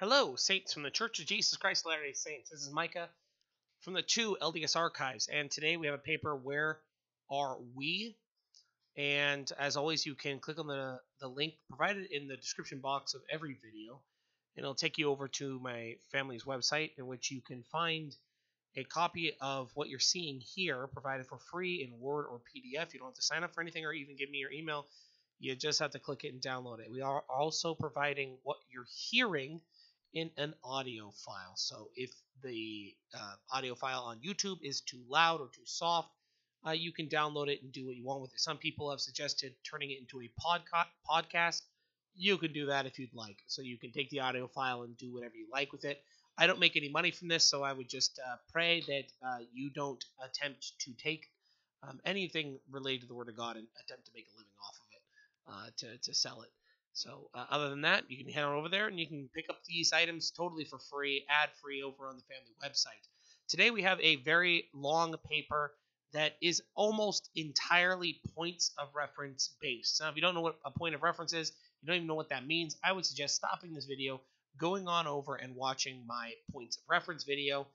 Hello, saints from the Church of Jesus Christ of Latter-day Saints. This is Micah from the two LDS archives, and today we have a paper "Where Are We?" And as always, you can click on the the link provided in the description box of every video, and it'll take you over to my family's website, in which you can find a copy of what you're seeing here, provided for free in Word or PDF. You don't have to sign up for anything or even give me your email. You just have to click it and download it. We are also providing what you're hearing in an audio file. So if the uh, audio file on YouTube is too loud or too soft, uh, you can download it and do what you want with it. Some people have suggested turning it into a podca- podcast. You can do that if you'd like. So you can take the audio file and do whatever you like with it. I don't make any money from this, so I would just uh, pray that uh, you don't attempt to take um, anything related to the Word of God and attempt to make a living off of it uh, to, to sell it. So uh, other than that, you can head on over there and you can pick up these items totally for free, ad free over on the family website. Today we have a very long paper that is almost entirely points of reference based. Now, if you don't know what a point of reference is, you don't even know what that means, I would suggest stopping this video, going on over and watching my points of reference video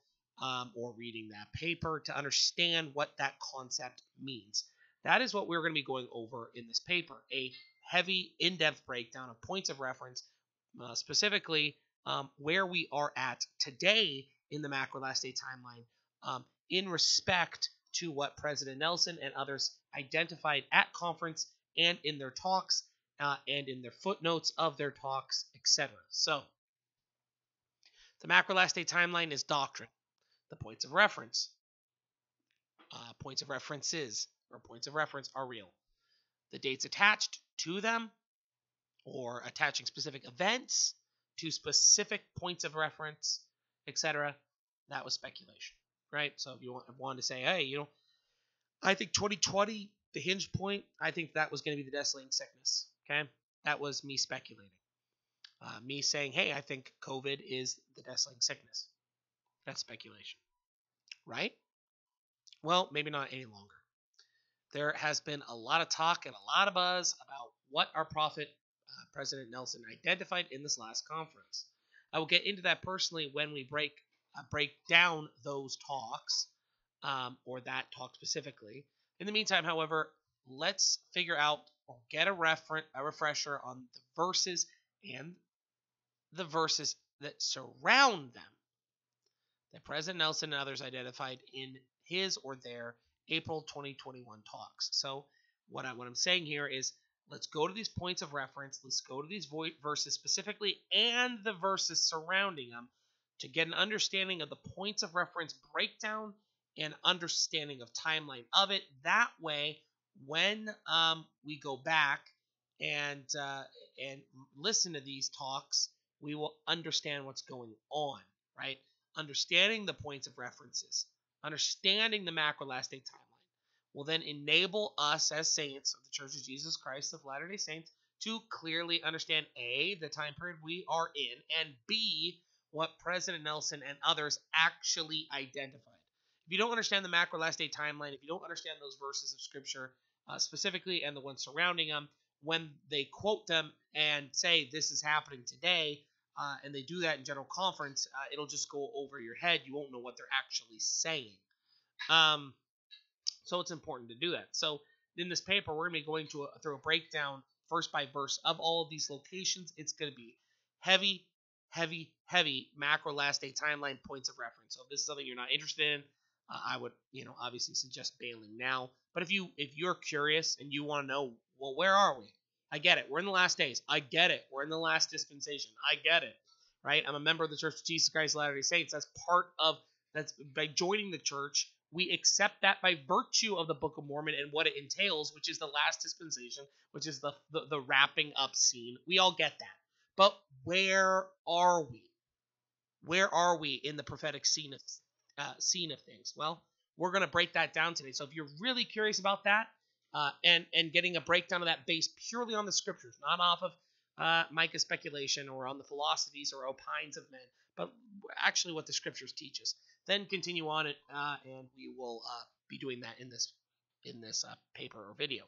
um, or reading that paper to understand what that concept means. That is what we're going to be going over in this paper a heavy, in depth breakdown of points of reference, uh, specifically um, where we are at today in the macro last day timeline um, in respect to what President Nelson and others identified at conference and in their talks uh, and in their footnotes of their talks, etc. So, the macro last day timeline is doctrine. The points of reference, uh, points of references, or points of reference are real. The dates attached to them, or attaching specific events to specific points of reference, etc., that was speculation, right? So if you want, wanted to say, hey, you know, I think 2020, the hinge point, I think that was going to be the desolating sickness. Okay, that was me speculating. Uh, me saying, hey, I think COVID is the desolating sickness. That's speculation, right? Well, maybe not any longer. There has been a lot of talk and a lot of buzz about what our prophet, uh, President Nelson, identified in this last conference. I will get into that personally when we break uh, break down those talks um, or that talk specifically. In the meantime, however, let's figure out or get a refer- a refresher on the verses and the verses that surround them that President Nelson and others identified in his or their April 2021 talks. So what I what I'm saying here is let's go to these points of reference. Let's go to these vo- verses specifically and the verses surrounding them to get an understanding of the points of reference breakdown and understanding of timeline of it. That way, when um, we go back and uh, and listen to these talks, we will understand what's going on, right? Understanding the points of references, understanding the macro last day timeline will then enable us as saints of the Church of Jesus Christ of Latter day Saints to clearly understand A, the time period we are in, and B, what President Nelson and others actually identified. If you don't understand the macro last day timeline, if you don't understand those verses of Scripture uh, specifically and the ones surrounding them, when they quote them and say this is happening today, uh, and they do that in general conference, uh, it'll just go over your head. You won't know what they're actually saying. Um, so it's important to do that. So in this paper, we're going to be going to a, through a breakdown verse by verse of all of these locations. It's going to be heavy, heavy, heavy macro last day timeline points of reference. So if this is something you're not interested in, uh, I would, you know, obviously suggest bailing now. But if you if you're curious and you want to know, well, where are we? I get it. We're in the last days. I get it. We're in the last dispensation. I get it. Right? I'm a member of the Church of Jesus Christ of Latter-day Saints. That's part of that's by joining the church we accept that by virtue of the Book of Mormon and what it entails, which is the last dispensation, which is the, the, the wrapping up scene. We all get that. But where are we? Where are we in the prophetic scene of uh, scene of things? Well, we're going to break that down today. So if you're really curious about that uh, and and getting a breakdown of that based purely on the scriptures, not off of uh, speculation or on the philosophies or opines of men, but actually what the scriptures teach us, then continue on it, uh, and we will uh, be doing that in this in this uh, paper or video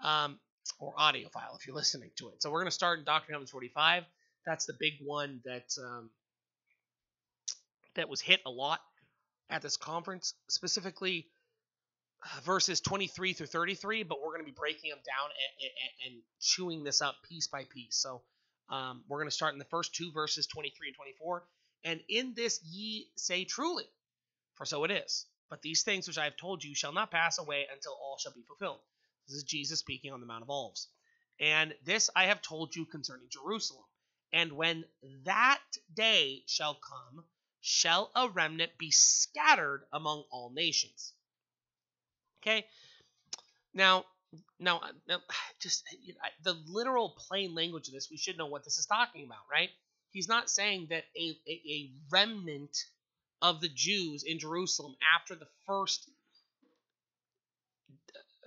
um, or audio file if you're listening to it. So we're going to start in Doctrine and Covenants 45. That's the big one that um, that was hit a lot at this conference, specifically verses 23 through 33. But we're going to be breaking them down and, and, and chewing this up piece by piece. So um, we're going to start in the first two verses, 23 and 24. And in this ye say truly, for so it is. But these things which I have told you shall not pass away until all shall be fulfilled. This is Jesus speaking on the Mount of Olives. And this I have told you concerning Jerusalem. And when that day shall come, shall a remnant be scattered among all nations. Okay? Now, now, now just you know, the literal plain language of this, we should know what this is talking about, right? He's not saying that a, a, a remnant of the Jews in Jerusalem after the first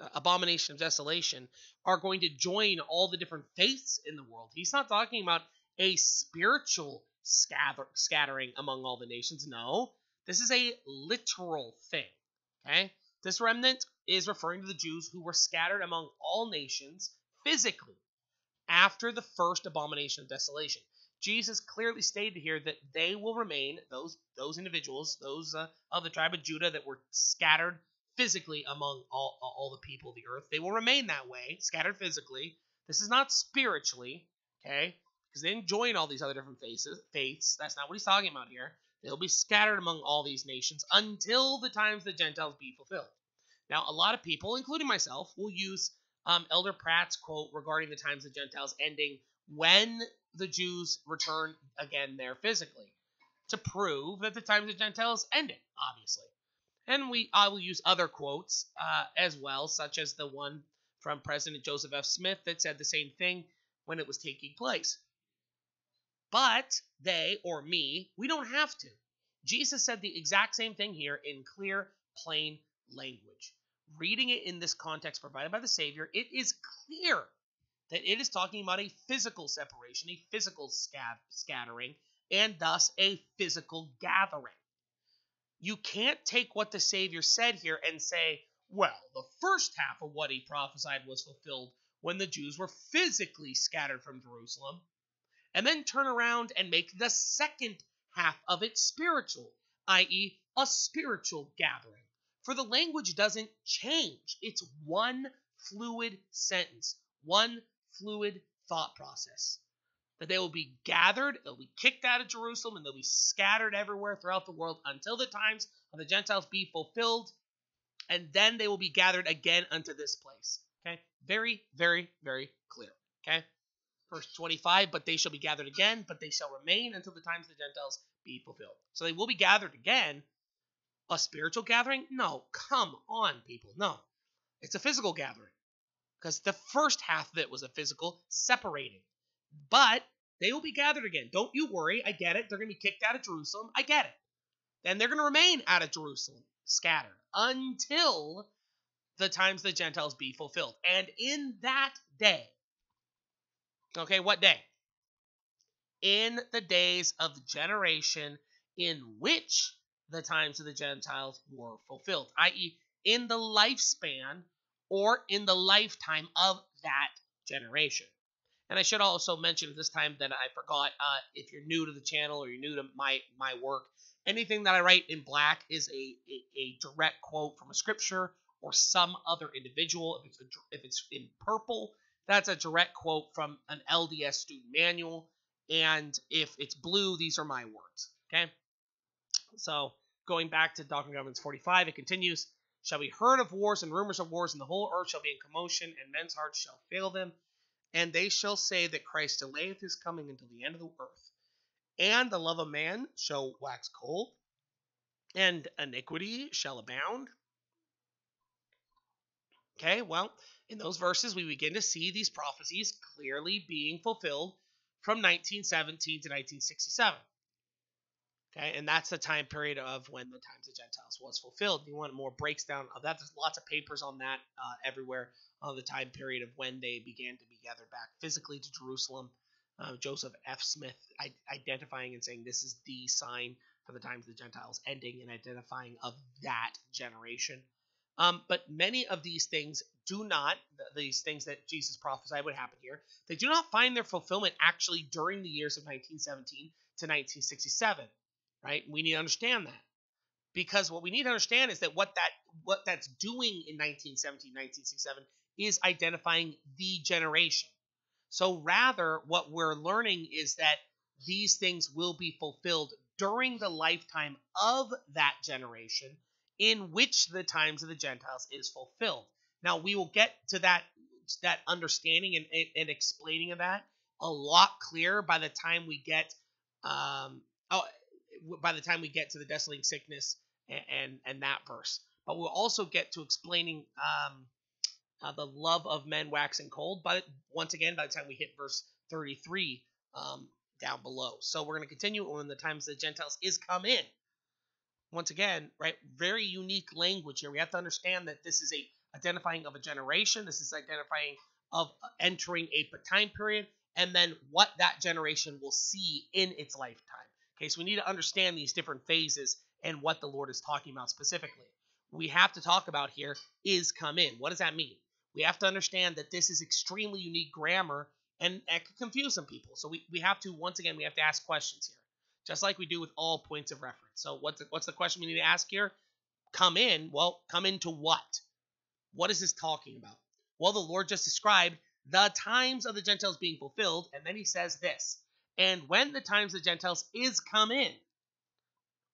uh, abomination of desolation are going to join all the different faiths in the world. He's not talking about a spiritual scatter, scattering among all the nations. No, this is a literal thing. Okay? This remnant is referring to the Jews who were scattered among all nations physically after the first abomination of desolation. Jesus clearly stated here that they will remain those those individuals, those uh, of the tribe of Judah that were scattered physically among all all the people of the earth. They will remain that way, scattered physically. This is not spiritually, okay? Because they didn't join all these other different faces, faiths. That's not what he's talking about here. They'll be scattered among all these nations until the times the Gentiles be fulfilled. Now, a lot of people, including myself, will use um, Elder Pratt's quote regarding the times of Gentiles ending when the Jews return again there physically to prove that the times of Gentiles ended, obviously. And we I will use other quotes uh, as well, such as the one from President Joseph F. Smith that said the same thing when it was taking place. But they or me, we don't have to. Jesus said the exact same thing here in clear, plain language. Reading it in this context provided by the Savior, it is clear that it is talking about a physical separation, a physical scat- scattering, and thus a physical gathering. You can't take what the Savior said here and say, well, the first half of what he prophesied was fulfilled when the Jews were physically scattered from Jerusalem, and then turn around and make the second half of it spiritual, i.e., a spiritual gathering. For the language doesn't change, it's one fluid sentence, one fluid thought process. That they will be gathered, they'll be kicked out of Jerusalem, and they'll be scattered everywhere throughout the world until the times of the Gentiles be fulfilled, and then they will be gathered again unto this place. Okay? Very, very, very clear. Okay? Verse 25, but they shall be gathered again, but they shall remain until the times of the Gentiles be fulfilled. So they will be gathered again. A spiritual gathering? No, come on, people. No. It's a physical gathering because the first half of it was a physical separating. But they will be gathered again. Don't you worry. I get it. They're going to be kicked out of Jerusalem. I get it. Then they're going to remain out of Jerusalem, scattered, until the times the Gentiles be fulfilled. And in that day, okay, what day? In the days of the generation in which the times of the Gentiles were fulfilled, i.e., in the lifespan or in the lifetime of that generation. And I should also mention at this time that I forgot uh, if you're new to the channel or you're new to my my work, anything that I write in black is a, a, a direct quote from a scripture or some other individual. If it's a, if it's in purple, that's a direct quote from an LDS student manual. And if it's blue, these are my words. Okay. So going back to Doctrine and Covenants 45, it continues shall be heard of wars and rumors of wars, and the whole earth shall be in commotion, and men's hearts shall fail them. And they shall say that Christ delayeth his coming until the end of the earth. And the love of man shall wax cold, and iniquity shall abound. Okay, well, in those verses, we begin to see these prophecies clearly being fulfilled from 1917 to 1967. Okay, and that's the time period of when the times of Gentiles was fulfilled. You want more breaks down of that? There's lots of papers on that uh, everywhere on the time period of when they began to be gathered back physically to Jerusalem. Uh, Joseph F. Smith identifying and saying this is the sign for the times of the Gentiles ending and identifying of that generation. Um, but many of these things do not, these things that Jesus prophesied would happen here, they do not find their fulfillment actually during the years of 1917 to 1967, right? We need to understand that. Because what we need to understand is that what that what that's doing in 1917, 1967 is identifying the generation. So rather, what we're learning is that these things will be fulfilled during the lifetime of that generation in which the times of the Gentiles is fulfilled. Now we will get to that that understanding and, and explaining of that a lot clearer by the time we get um oh by the time we get to the desolating sickness and and, and that verse. But we'll also get to explaining um uh, the love of men waxing cold. But once again, by the time we hit verse 33 um, down below, so we're going to continue when the times of the Gentiles is come in once again, right, very unique language here. We have to understand that this is a identifying of a generation. This is identifying of entering a time period, and then what that generation will see in its lifetime. Okay, so we need to understand these different phases and what the Lord is talking about specifically. We have to talk about here is come in. What does that mean? We have to understand that this is extremely unique grammar and it could confuse some people. So we, we have to, once again, we have to ask questions here just like we do with all points of reference. So what's the, what's the question we need to ask here? Come in. Well, come into what? What is this talking about? Well, the Lord just described the times of the Gentiles being fulfilled, and then he says this, and when the times of the Gentiles is come in.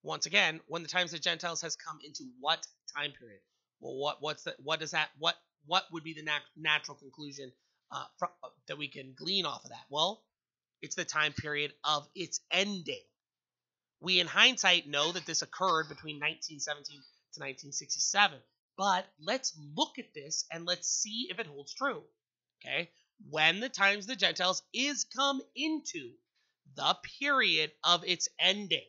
Once again, when the times of the Gentiles has come into what time period? Well, what what's the what does that what what would be the nat- natural conclusion uh, from, uh, that we can glean off of that? Well, it's the time period of its ending. We, in hindsight, know that this occurred between 1917 to 1967. But let's look at this and let's see if it holds true. Okay? When the times of the Gentiles is come into the period of its ending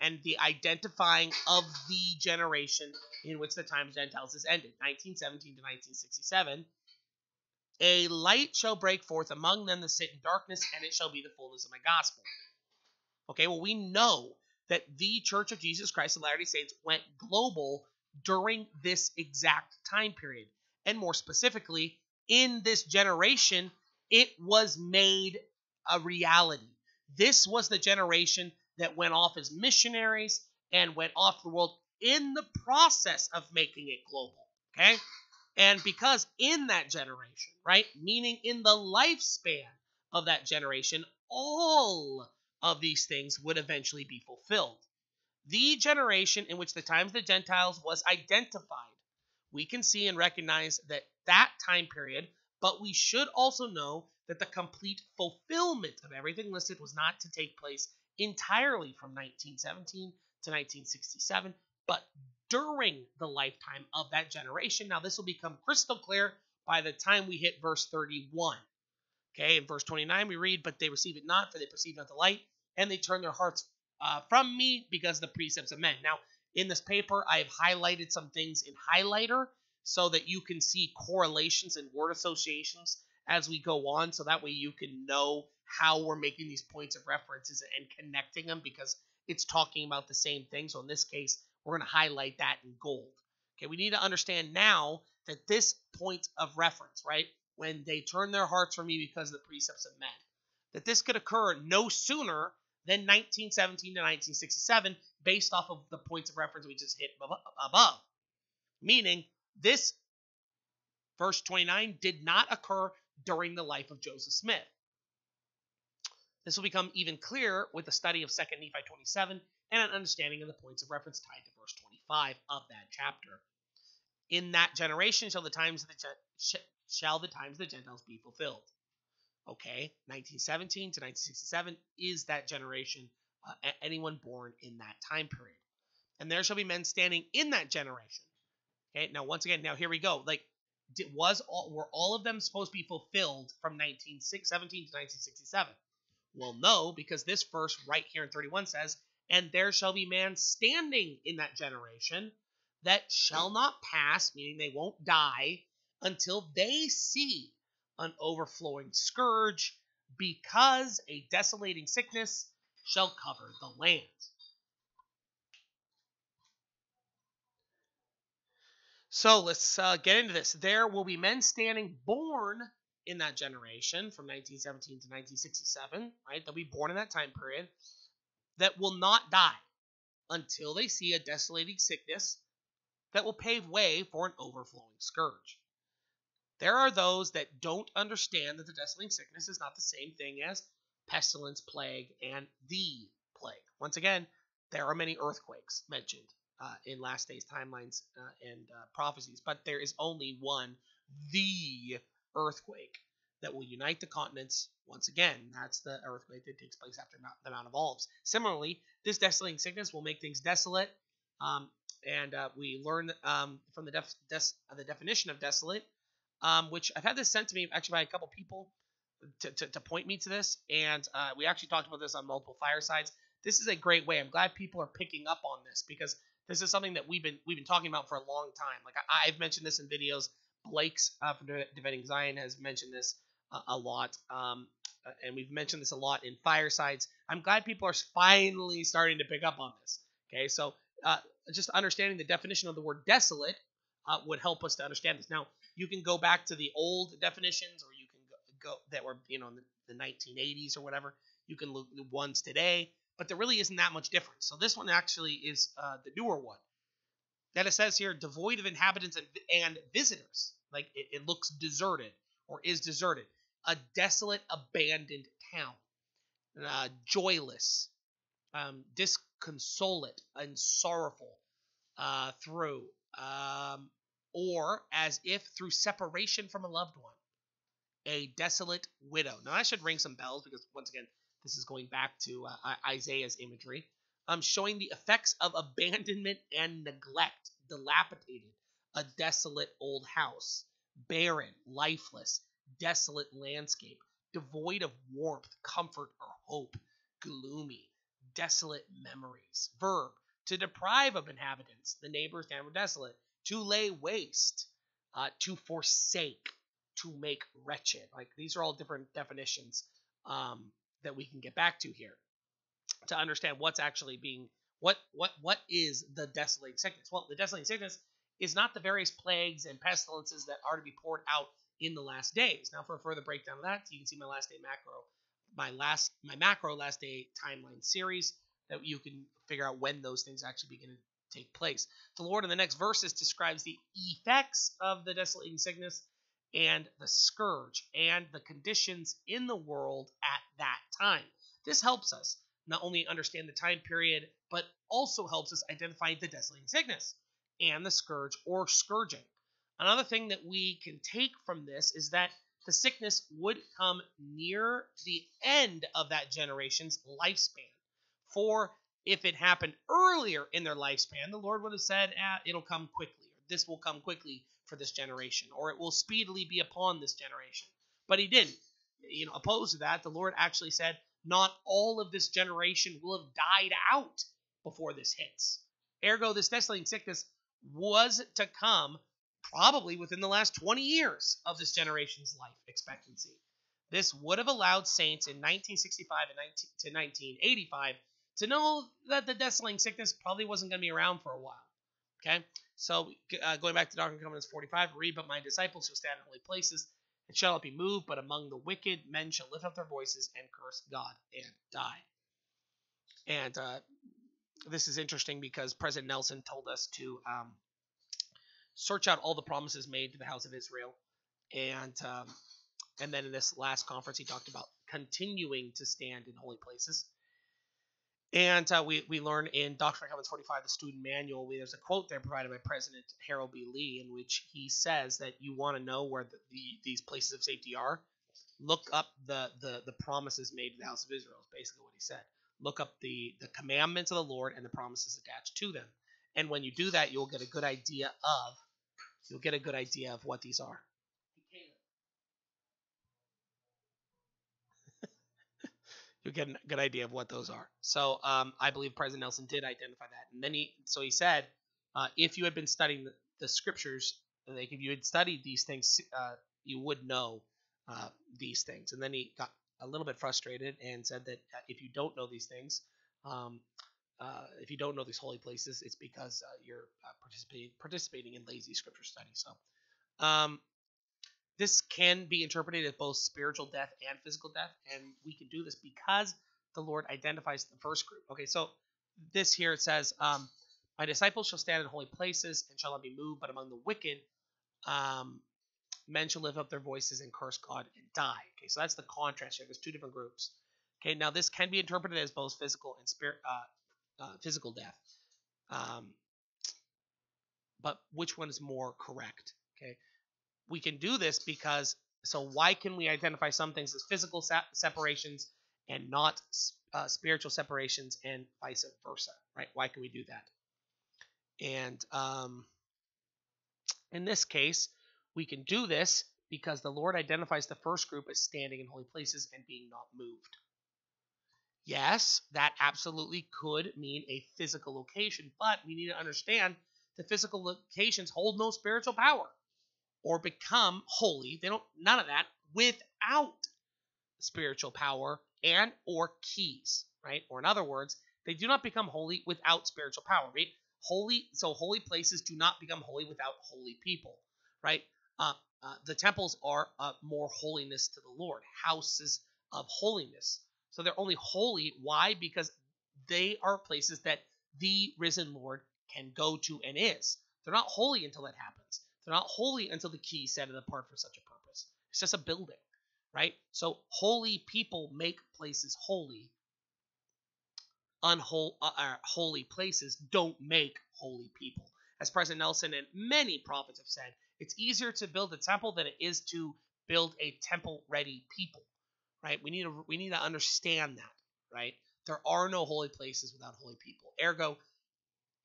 and the identifying of the generation in which the times of Gentiles is ended, 1917 to 1967, a light shall break forth among them that sit in darkness, and it shall be the fullness of my gospel. Okay, well, we know that the Church of Jesus Christ of Latter day Saints went global during this exact time period. And more specifically, in this generation, it was made a reality. This was the generation that went off as missionaries and went off the world in the process of making it global. Okay? And because in that generation, right, meaning in the lifespan of that generation, all of these things would eventually be fulfilled. The generation in which the times of the Gentiles was identified, we can see and recognize that that time period, but we should also know that the complete fulfillment of everything listed was not to take place entirely from 1917 to 1967, but during the lifetime of that generation. Now, this will become crystal clear by the time we hit verse 31. Okay, in verse 29, we read, But they receive it not, for they perceive not the light, and they turn their hearts uh, from me because the precepts of men. Now, in this paper, I have highlighted some things in highlighter so that you can see correlations and word associations as we go on, so that way you can know how we're making these points of references and connecting them because it's talking about the same thing. So in this case, we're going to highlight that in gold. Okay, we need to understand now that this point of reference, right, when they turn their hearts from me because of the precepts of men, that this could occur no sooner than 1917 to 1967, based off of the points of reference we just hit above. Meaning, this verse 29 did not occur during the life of Joseph Smith. This will become even clearer with the study of 2nd Nephi 27 and an understanding of the points of reference tied to verse 25 of that chapter. In that generation shall the times of the shall the times of the Gentiles be fulfilled. Okay, 1917 to 1967 is that generation, uh, anyone born in that time period. And there shall be men standing in that generation. Okay, now once again, now here we go. Like, did, was all were all of them supposed to be fulfilled from 1917 to 1967? Well, no, because this verse right here in 31 says, "And there shall be man standing in that generation that shall not pass, meaning they won't die, until they see an overflowing scourge, because a desolating sickness shall cover the land. So let's uh, get into this. There will be men standing born in that generation from 1917 to 1967, right? They'll be born in that time period that will not die until they see a desolating sickness that will pave way for an overflowing scourge. There are those that don't understand that the desolating sickness is not the same thing as pestilence, plague, and the plague. Once again, there are many earthquakes mentioned uh, in last days timelines uh, and uh, prophecies, but there is only one, the earthquake that will unite the continents once again. That's the earthquake that takes place after the Mount of Olives. Similarly, this desolating sickness will make things desolate, um, and uh, we learn um, from the, def- des- the definition of desolate, um, which I've had this sent to me actually by a couple people to, to, to point me to this, and uh, we actually talked about this on multiple firesides. This is a great way. I'm glad people are picking up on this because this is something that we've been we've been talking about for a long time. Like I, have mentioned this in videos. Blake's uh, from Defending Zion has mentioned this uh, a lot, um, uh, and we've mentioned this a lot in firesides. I'm glad people are finally starting to pick up on this. Okay, so uh, just understanding the definition of the word desolate uh, would help us to understand this. Now you can go back to the old definitions, or you can go, go that were you know in the, the 1980s or whatever. You can look the ones today but there really isn't that much difference. So this one actually is uh, the newer one. That it says here, devoid of inhabitants and, and visitors. Like it, it, looks deserted or is deserted. A desolate, abandoned town. Uh, joyless, um, disconsolate, and sorrowful uh, through. Um, or as if through separation from a loved one. A desolate widow. Now, I should ring some bells because, once again, this is going back to uh, Isaiah's imagery. Um, showing the effects of abandonment and neglect, dilapidated, a desolate old house, barren, lifeless, desolate landscape, devoid of warmth, comfort, or hope, gloomy, desolate memories. Verb, to deprive of inhabitants, the neighbors and were desolate, to lay waste, uh, to forsake, to make wretched. Like these are all different definitions um, that we can get back to here to understand what's actually being what what what is the desolating sickness well the desolating sickness is not the various plagues and pestilences that are to be poured out in the last days now for a further breakdown of that you can see my last day macro my last my macro last day timeline series that you can figure out when those things actually begin take place the lord in the next verses describes the effects of the desolating sickness and the scourge and the conditions in the world at that time. This helps us not only understand the time period, but also helps us identify the desolating sickness and the scourge or scourging. Another thing that we can take from this is that the sickness would come near the end of that generation's lifespan. For if it happened earlier in their lifespan, the Lord would have said, ah, it'll come quickly, or this will come quickly for this generation, or it will speedily be upon this generation. But he didn't. You know, opposed to that, the Lord actually said, not all of this generation will have died out before this hits. Ergo, this desolating sickness was to come probably within the last 20 years of this generation's life expectancy. This would have allowed saints in 1965 and 19, to 1985 to know that the desolating sickness probably wasn't going to be around for a while. Okay? So uh, going back to Doctrine and Covenants 45, read, but my disciples shall stand in holy places and shall not be moved, but among the wicked men shall lift up their voices and curse God and die. And uh, this is interesting because President Nelson told us to um, search out all the promises made to the house of Israel, and um, and then in this last conference he talked about continuing to stand in holy places. And uh, we, we learn in Doctrine and Covenants 45, the student manual, there's a quote there provided by President Harold B. Lee in which he says that you want to know where the, the, these places of safety are. Look up the, the, the promises made to the house of Israel, is basically what he said. Look up the, the commandments of the Lord and the promises attached to them. And when you do that, you'll get a good idea of you'll get a good idea of what these are. You'll get a good idea of what those are. So um, I believe President Nelson did identify that, and then he so he said, uh, if you had been studying the, the, scriptures, like if you had studied these things, uh, you would know uh, these things. And then he got a little bit frustrated and said that uh, if you don't know these things, um, uh, if you don't know these holy places, it's because uh, you're participating participating in lazy scripture study. So, um, this can be interpreted as both spiritual death and physical death, and we can do this because the Lord identifies the first group. Okay, so this here it says, um, "My disciples shall stand in holy places and shall not be moved, but among the wicked, um, men shall lift up their voices and curse God and die." Okay, so that's the contrast here. There's two different groups. Okay, now this can be interpreted as both physical and spirit, uh, uh, physical death. Um, but which one is more correct? Okay, we can do this because so why can we identify some things as physical separations and not uh, spiritual separations and vice versa, right? Why can we do that? And um, in this case, we can do this because the Lord identifies the first group as standing in holy places and being not moved. Yes, that absolutely could mean a physical location, but we need to understand the physical locations hold no spiritual power or become holy. They don't none of that without spiritual power and or keys, right? Or in other words, they do not become holy without spiritual power, right? Holy so holy places do not become holy without holy people, right? Uh, uh, the temples are uh, more holiness to the Lord, houses of holiness. So they're only holy. Why? Because they are places that the risen Lord can go to and is. They're not holy until that happens. They're not holy until the key set it apart for such a purpose. It's just a building, right? So holy people make places holy. Unholy uh, uh, holy places don't make holy people. As President Nelson and many prophets have said, it's easier to build a temple than it is to build a temple-ready people right? We need to we need to understand that, right? There are no holy places without holy people. Ergo,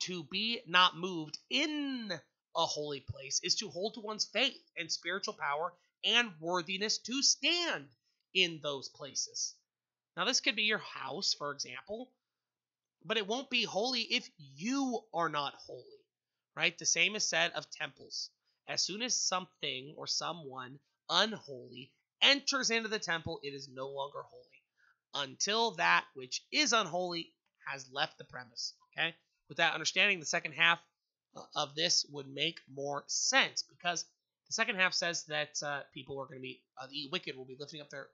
to be not moved in a holy place is to hold to one's faith and spiritual power and worthiness to stand in those places. Now, this could be your house, for example, but it won't be holy if you are not holy, right? The same is said of temples. As soon as something or someone unholy enters into the temple, it is no longer holy until that which is unholy has left the premise. Okay? With that understanding, the second half of this would make more sense because the second half says that uh, people are going to be, uh, the wicked will be lifting up their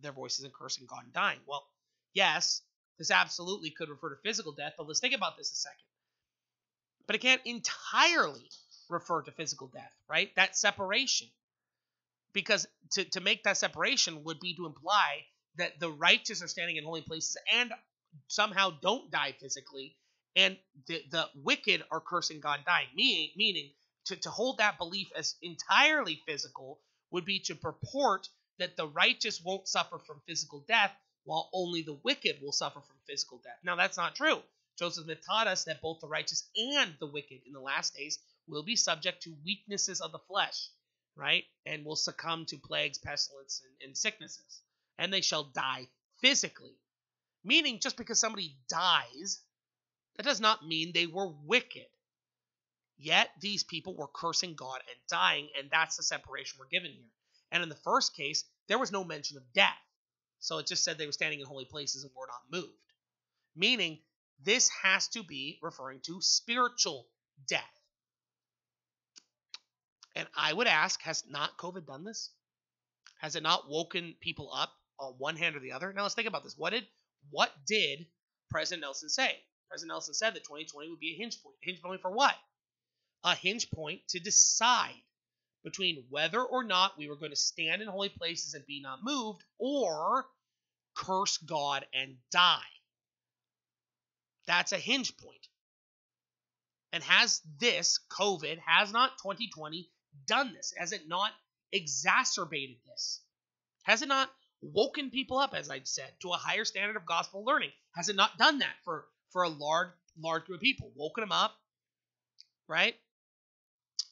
their voices and cursing God and dying. Well, yes, this absolutely could refer to physical death, but let's think about this a second. But it can't entirely refer to physical death, right? That separation because to, to make that separation would be to imply that the righteous are standing in holy places and somehow don't die physically and the, the wicked are cursing god dying meaning meaning to, to hold that belief as entirely physical would be to purport that the righteous won't suffer from physical death while only the wicked will suffer from physical death now that's not true joseph smith taught us that both the righteous and the wicked in the last days will be subject to weaknesses of the flesh right? And will succumb to plagues, pestilence, and, and sicknesses. And they shall die physically. Meaning, just because somebody dies, that does not mean they were wicked. Yet these people were cursing God and dying, and that's the separation we're given here. And in the first case, there was no mention of death. So it just said they were standing in holy places and were not moved. Meaning, this has to be referring to spiritual death. And I would ask, has not COVID done this? Has it not woken people up on one hand or the other? Now let's think about this. What did what did President Nelson say? President Nelson said that 2020 would be a hinge point. A hinge point for what? A hinge point to decide between whether or not we were going to stand in holy places and be not moved or curse God and die. That's a hinge point. And has this COVID, has not 2020 done this? Has it not exacerbated this? Has it not woken people up, as I said, to a higher standard of gospel learning? Has it not done that for, for a large, large group of people? Woken them up, right?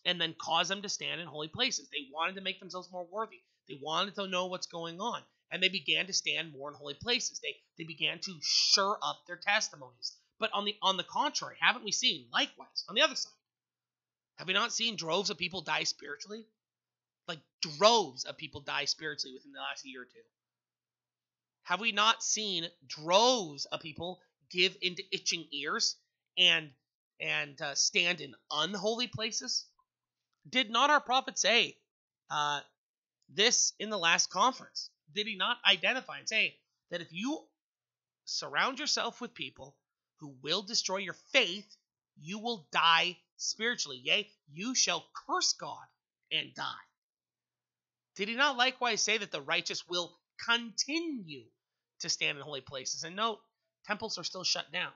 And then caused them to stand in holy places. They wanted to make themselves more worthy. They wanted to know what's going on. And they began to stand more in holy places. They, they began to sure up their testimonies. But on the on the contrary, haven't we seen likewise on the other side? Have we not seen droves of people die spiritually? Like droves of people die spiritually within the last year or two. Have we not seen droves of people give into itching ears and and uh, stand in unholy places? Did not our prophet say uh, this in the last conference? Did he not identify and say that if you surround yourself with people who will destroy your faith, you will die spiritually? Yea, you shall curse God and die. Did he not likewise say that the righteous will continue to stand in holy places? And note, temples are still shut down.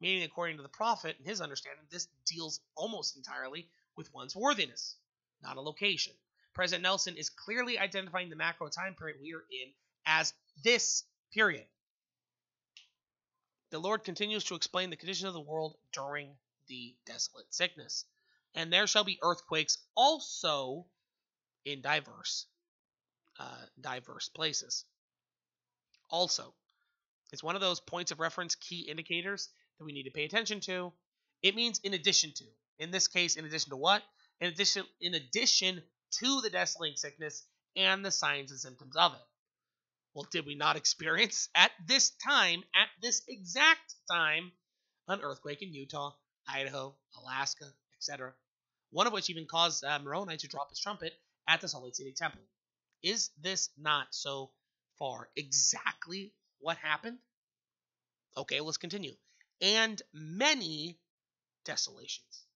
Meaning, according to the prophet and his understanding, this deals almost entirely with one's worthiness, not a location. President Nelson is clearly identifying the macro time period we are in as this period. The Lord continues to explain the condition of the world during the desolate sickness. And there shall be earthquakes also in diverse uh, diverse places. Also, it's one of those points of reference key indicators that we need to pay attention to. It means in addition to. In this case, in addition to what? In addition, in addition to the desolating sickness and the signs and symptoms of it. Well, did we not experience at this time, at this exact time, an earthquake in Utah, Idaho, Alaska, etc.? One of which even caused uh, Moroni to drop his trumpet at the Salt Lake City Temple. Is this not so far exactly what happened? Okay, let's continue. And many desolations.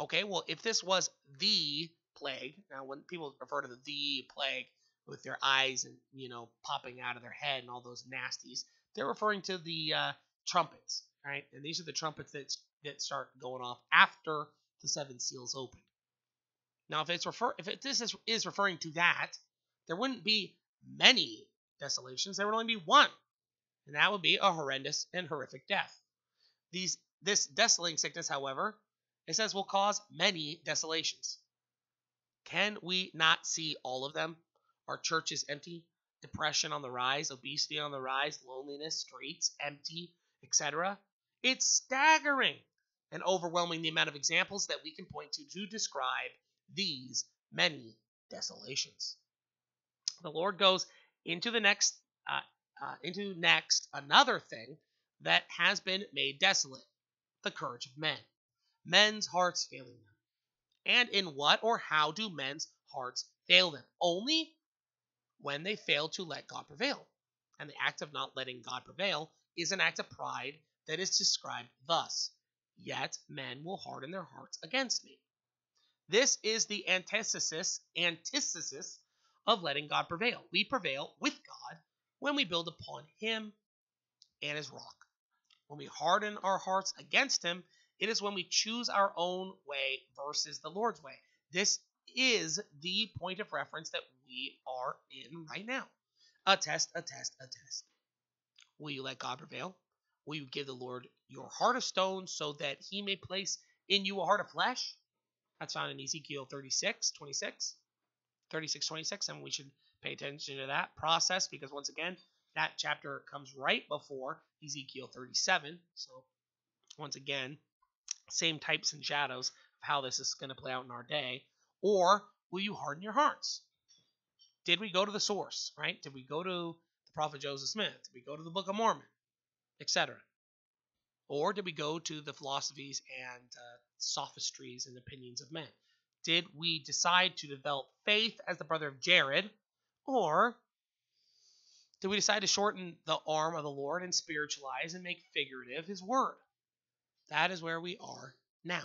Okay, well, if this was the plague, now when people refer to the, plague with their eyes and, you know, popping out of their head and all those nasties, they're referring to the uh, trumpets, right? And these are the trumpets that, that start going off after the seven seals open. Now, if it's refer if it, this is, is referring to that, there wouldn't be many desolations. There would only be one, and that would be a horrendous and horrific death. These this desolating sickness, however, it says will cause many desolations. Can we not see all of them? Our churches empty, depression on the rise, obesity on the rise, loneliness, streets empty, etc. It's staggering and overwhelming the amount of examples that we can point to to describe these many desolations. The Lord goes into the next, uh, uh, into next another thing that has been made desolate: the courage of men, men's hearts failing them. And in what or how do men's hearts fail them? Only when they fail to let God prevail. And the act of not letting God prevail is an act of pride that is described thus Yet men will harden their hearts against me. This is the antithesis, antithesis of letting God prevail. We prevail with God when we build upon Him and His rock. When we harden our hearts against Him, it is when we choose our own way versus the Lord's way. This is the point of reference that we are in right now. A test, a test, a test. Will you let God prevail? Will you give the Lord your heart of stone so that he may place in you a heart of flesh? That's found in Ezekiel 36, 26. 36, 26, and we should pay attention to that process because once again, that chapter comes right before Ezekiel 37. So, once again, same types and shadows of how this is going to play out in our day. Or will you harden your hearts? Did we go to the source, right? Did we go to the prophet Joseph Smith? Did we go to the Book of Mormon, etc.? Or did we go to the philosophies and uh, sophistries and opinions of men? Did we decide to develop faith as the brother of Jared? Or did we decide to shorten the arm of the Lord and spiritualize and make figurative his word? That is where we are now.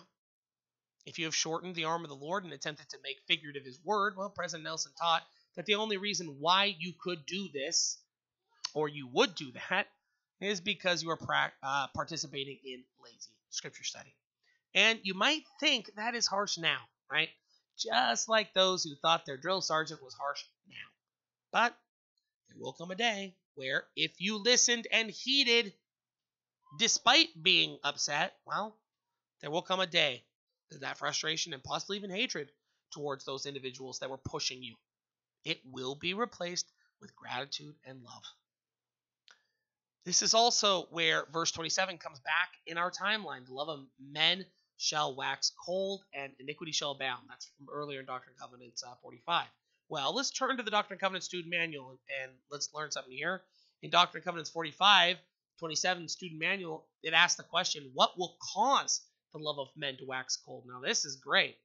If you have shortened the arm of the Lord and attempted to make figurative his word, well, President Nelson taught that the only reason why you could do this, or you would do that, is because you are pra- uh, participating in lazy scripture study. And you might think that is harsh now, right? Just like those who thought their drill sergeant was harsh now. But there will come a day where if you listened and heeded, despite being upset, well, there will come a day that that frustration and possibly even hatred towards those individuals that were pushing you, it will be replaced with gratitude and love. This is also where verse 27 comes back in our timeline. The love of men shall wax cold and iniquity shall abound. That's from earlier in Doctrine and Covenants uh, 45. Well, let's turn to the Doctrine and Covenants student manual and, and let's learn something here. In Doctrine and Covenants 45, 27 student manual, it asks the question, What will cause the love of men to wax cold? Now, this is great.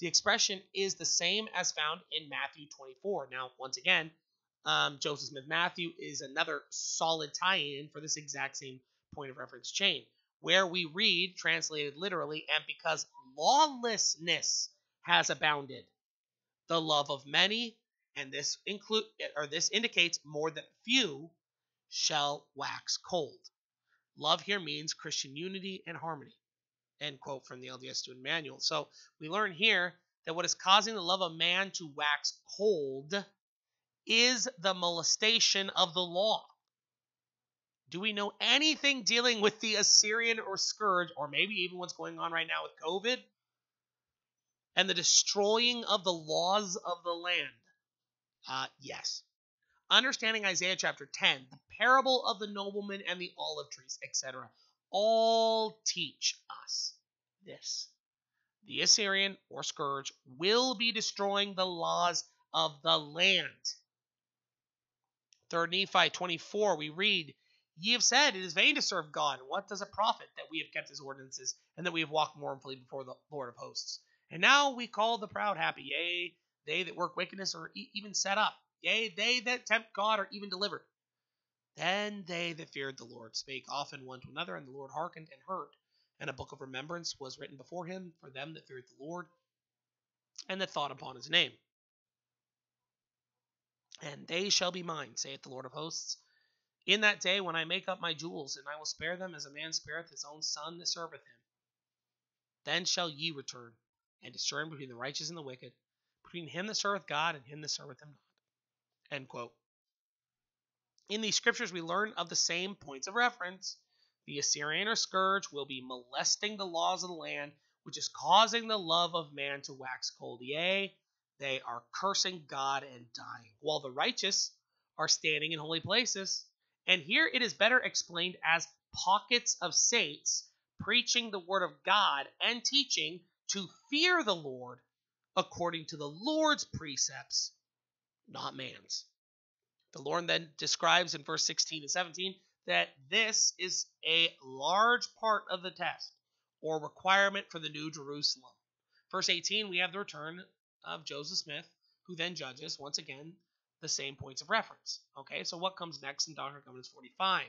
The expression is the same as found in Matthew 24. Now, once again, um, Joseph Smith Matthew is another solid tie in for this exact same point of reference chain, where we read, translated literally, and because lawlessness has abounded, the love of many, and this include or this indicates more than few, shall wax cold. Love here means Christian unity and harmony. End quote from the LDS Student Manual. So we learn here that what is causing the love of man to wax cold is the molestation of the law. Do we know anything dealing with the Assyrian or scourge, or maybe even what's going on right now with COVID? And the destroying of the laws of the land? Uh, yes. Understanding Isaiah chapter 10, the parable of the nobleman and the olive trees, etc., all teach us this. The Assyrian or scourge will be destroying the laws of the land. 3 Nephi 24, we read, Ye have said, It is vain to serve God. What does it profit that we have kept his ordinances, and that we have walked mournfully before the Lord of hosts? And now we call the proud happy, yea, they that work wickedness are e- even set up, yea, they that tempt God are even delivered. Then they that feared the Lord spake often one to another, and the Lord hearkened and heard. And a book of remembrance was written before him for them that feared the Lord, and that thought upon his name. And they shall be mine, saith the Lord of hosts, in that day when I make up my jewels, and I will spare them as a man spareth his own son that serveth him. Then shall ye return, and discern between the righteous and the wicked, between him that serveth God and him that serveth him not. End quote. In these scriptures, we learn of the same points of reference. The Assyrian or scourge will be molesting the laws of the land, which is causing the love of man to wax cold. Yea, they are cursing God and dying, while the righteous are standing in holy places. And here it is better explained as pockets of saints preaching the word of God and teaching to fear the Lord according to the Lord's precepts, not man's. The Lord then describes in verse 16 and 17 that this is a large part of the test or requirement for the New Jerusalem. Verse 18, we have the return of Joseph Smith, who then judges, once again, the same points of reference. Okay, so what comes next in Doctrine and Covenants 45?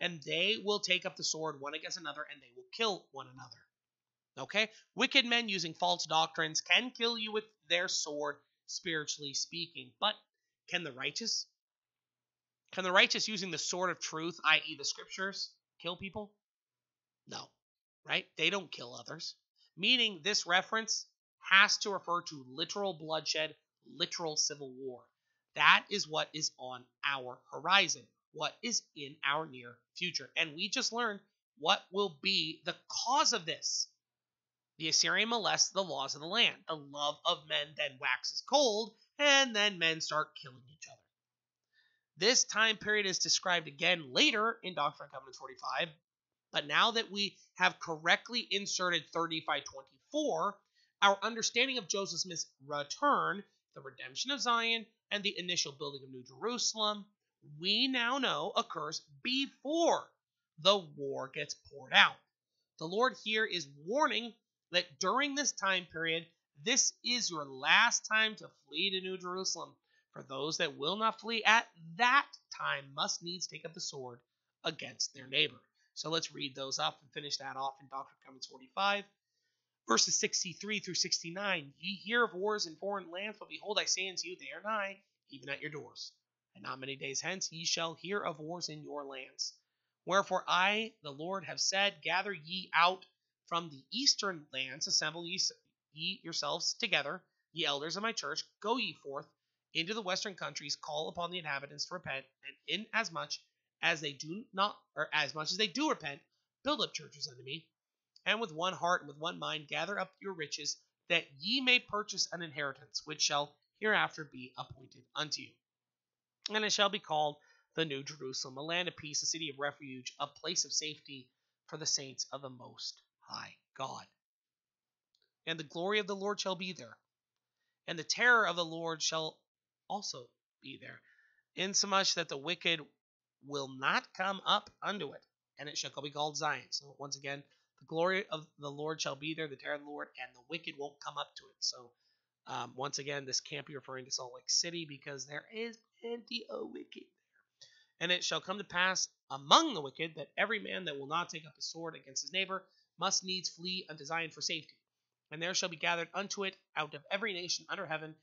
And they will take up the sword one against another, and they will kill one another. Okay? Wicked men using false doctrines can kill you with their sword, spiritually speaking. But can the righteous can the righteous using the sword of truth, i.e., the scriptures, kill people? No, right? They don't kill others. Meaning, this reference has to refer to literal bloodshed, literal civil war. That is what is on our horizon, what is in our near future. And we just learned what will be the cause of this. The Assyrian molests the laws of the land. The love of men then waxes cold, and then men start killing each other. This time period is described again later in Doctrine and Covenants 45, but now that we have correctly inserted 3524, our understanding of Joseph Smith's return, the redemption of Zion, and the initial building of New Jerusalem, we now know occurs before the war gets poured out. The Lord here is warning that during this time period, this is your last time to flee to New Jerusalem. For those that will not flee at that time must needs take up the sword against their neighbor. So let's read those up and finish that off in Doctrine and Covenants 45. Verses 63 through 69 Ye hear of wars in foreign lands, but behold, I say unto you, they are nigh, even at your doors. And not many days hence ye shall hear of wars in your lands. Wherefore I, the Lord, have said, Gather ye out from the eastern lands, assemble ye, ye yourselves together, ye elders of my church, go ye forth into the western countries, call upon the inhabitants to repent, and inasmuch as they do not, or as much as they do repent, build up churches unto me, and with one heart and with one mind gather up your riches, that ye may purchase an inheritance, which shall hereafter be appointed unto you. And it shall be called the New Jerusalem, a land of peace, a city of refuge, a place of safety for the saints of the Most High God. And the glory of the Lord shall be there, and the terror of the Lord shall also be there, insomuch that the wicked will not come up unto it, and it shall be called Zion. So once again, the glory of the Lord shall be there, the terror of the Lord, and the wicked won't come up to it. So um, once again, this can't be referring to Salt Lake City because there is plenty of wicked there. And it shall come to pass among the wicked that every man that will not take up his sword against his neighbor must needs flee unto Zion for safety. And there shall be gathered unto it out of every nation under heaven,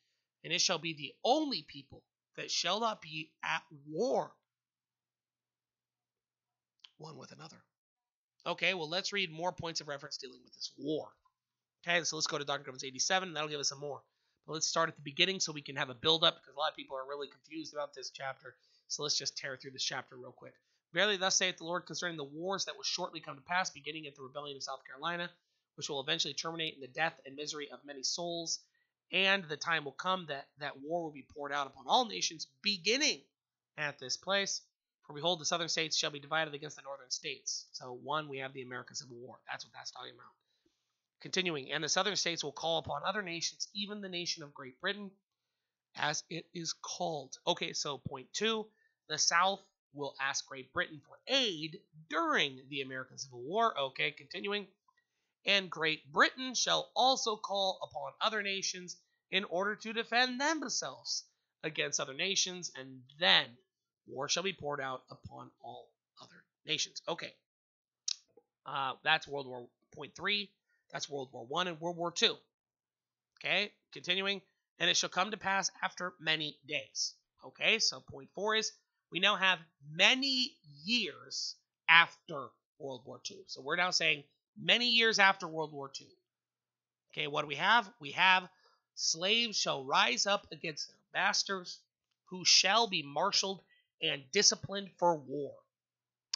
and it shall be the only people that shall not be at war one with another. Okay, well, let's read more points of reference dealing with this war. Okay, so let's go to and Covenants 87, and that'll give us some more. But let's start at the beginning so we can have a build up because a lot of people are really confused about this chapter. So let's just tear through this chapter real quick. Verily, thus saith the Lord concerning the wars that will shortly come to pass, beginning at the rebellion of South Carolina, which will eventually terminate in the death and misery of many souls. And the time will come that that war will be poured out upon all nations, beginning at this place. For behold, the southern states shall be divided against the northern states. So, one, we have the American Civil War. That's what that's talking about. Continuing, and the southern states will call upon other nations, even the nation of Great Britain, as it is called. Okay, so point two the South will ask Great Britain for aid during the American Civil War. Okay, continuing. And Great Britain shall also call upon other nations in order to defend themselves against other nations, and then war shall be poured out upon all other nations. Okay. Uh, that's World War Point three. That's World War One and World War Two. Okay, continuing, and it shall come to pass after many days. Okay, so point four is we now have many years after World War II. So we're now saying many years after World War II. Okay, what do we have? We have slaves shall rise up against their masters, who shall be marshaled and disciplined for war.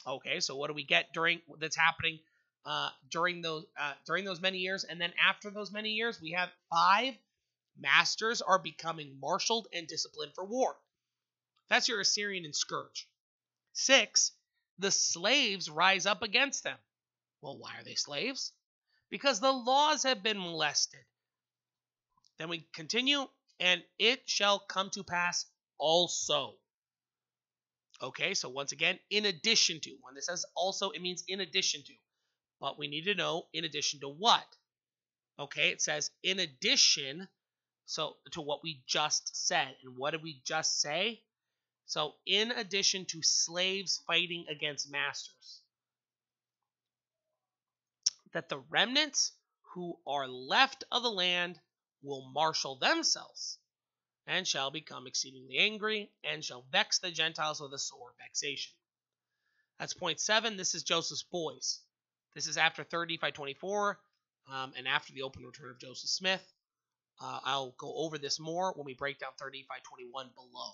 Okay, so what do we get during that's happening uh, during those uh, during those many years, and then after those many years, we have five masters are becoming marshaled and disciplined for war. That's your Assyrian and scourge. Six, the slaves rise up against them. Well, why are they slaves? Because the laws have been molested. Then we continue, and it shall come to pass also. Okay, so once again, in addition to. When this says also, it means in addition to. But we need to know in addition to what? Okay, it says in addition so to what we just said. And what did we just say? So, in addition to slaves fighting against masters, that the remnants who are left of the land will marshal themselves and shall become exceedingly angry and shall vex the Gentiles with a sore vexation. That's point seven. This is Joseph's boys. This is after 3 Nephi 24 um, and after the open return of Joseph Smith. Uh, I'll go over this more when we break down 3 Nephi 21 below.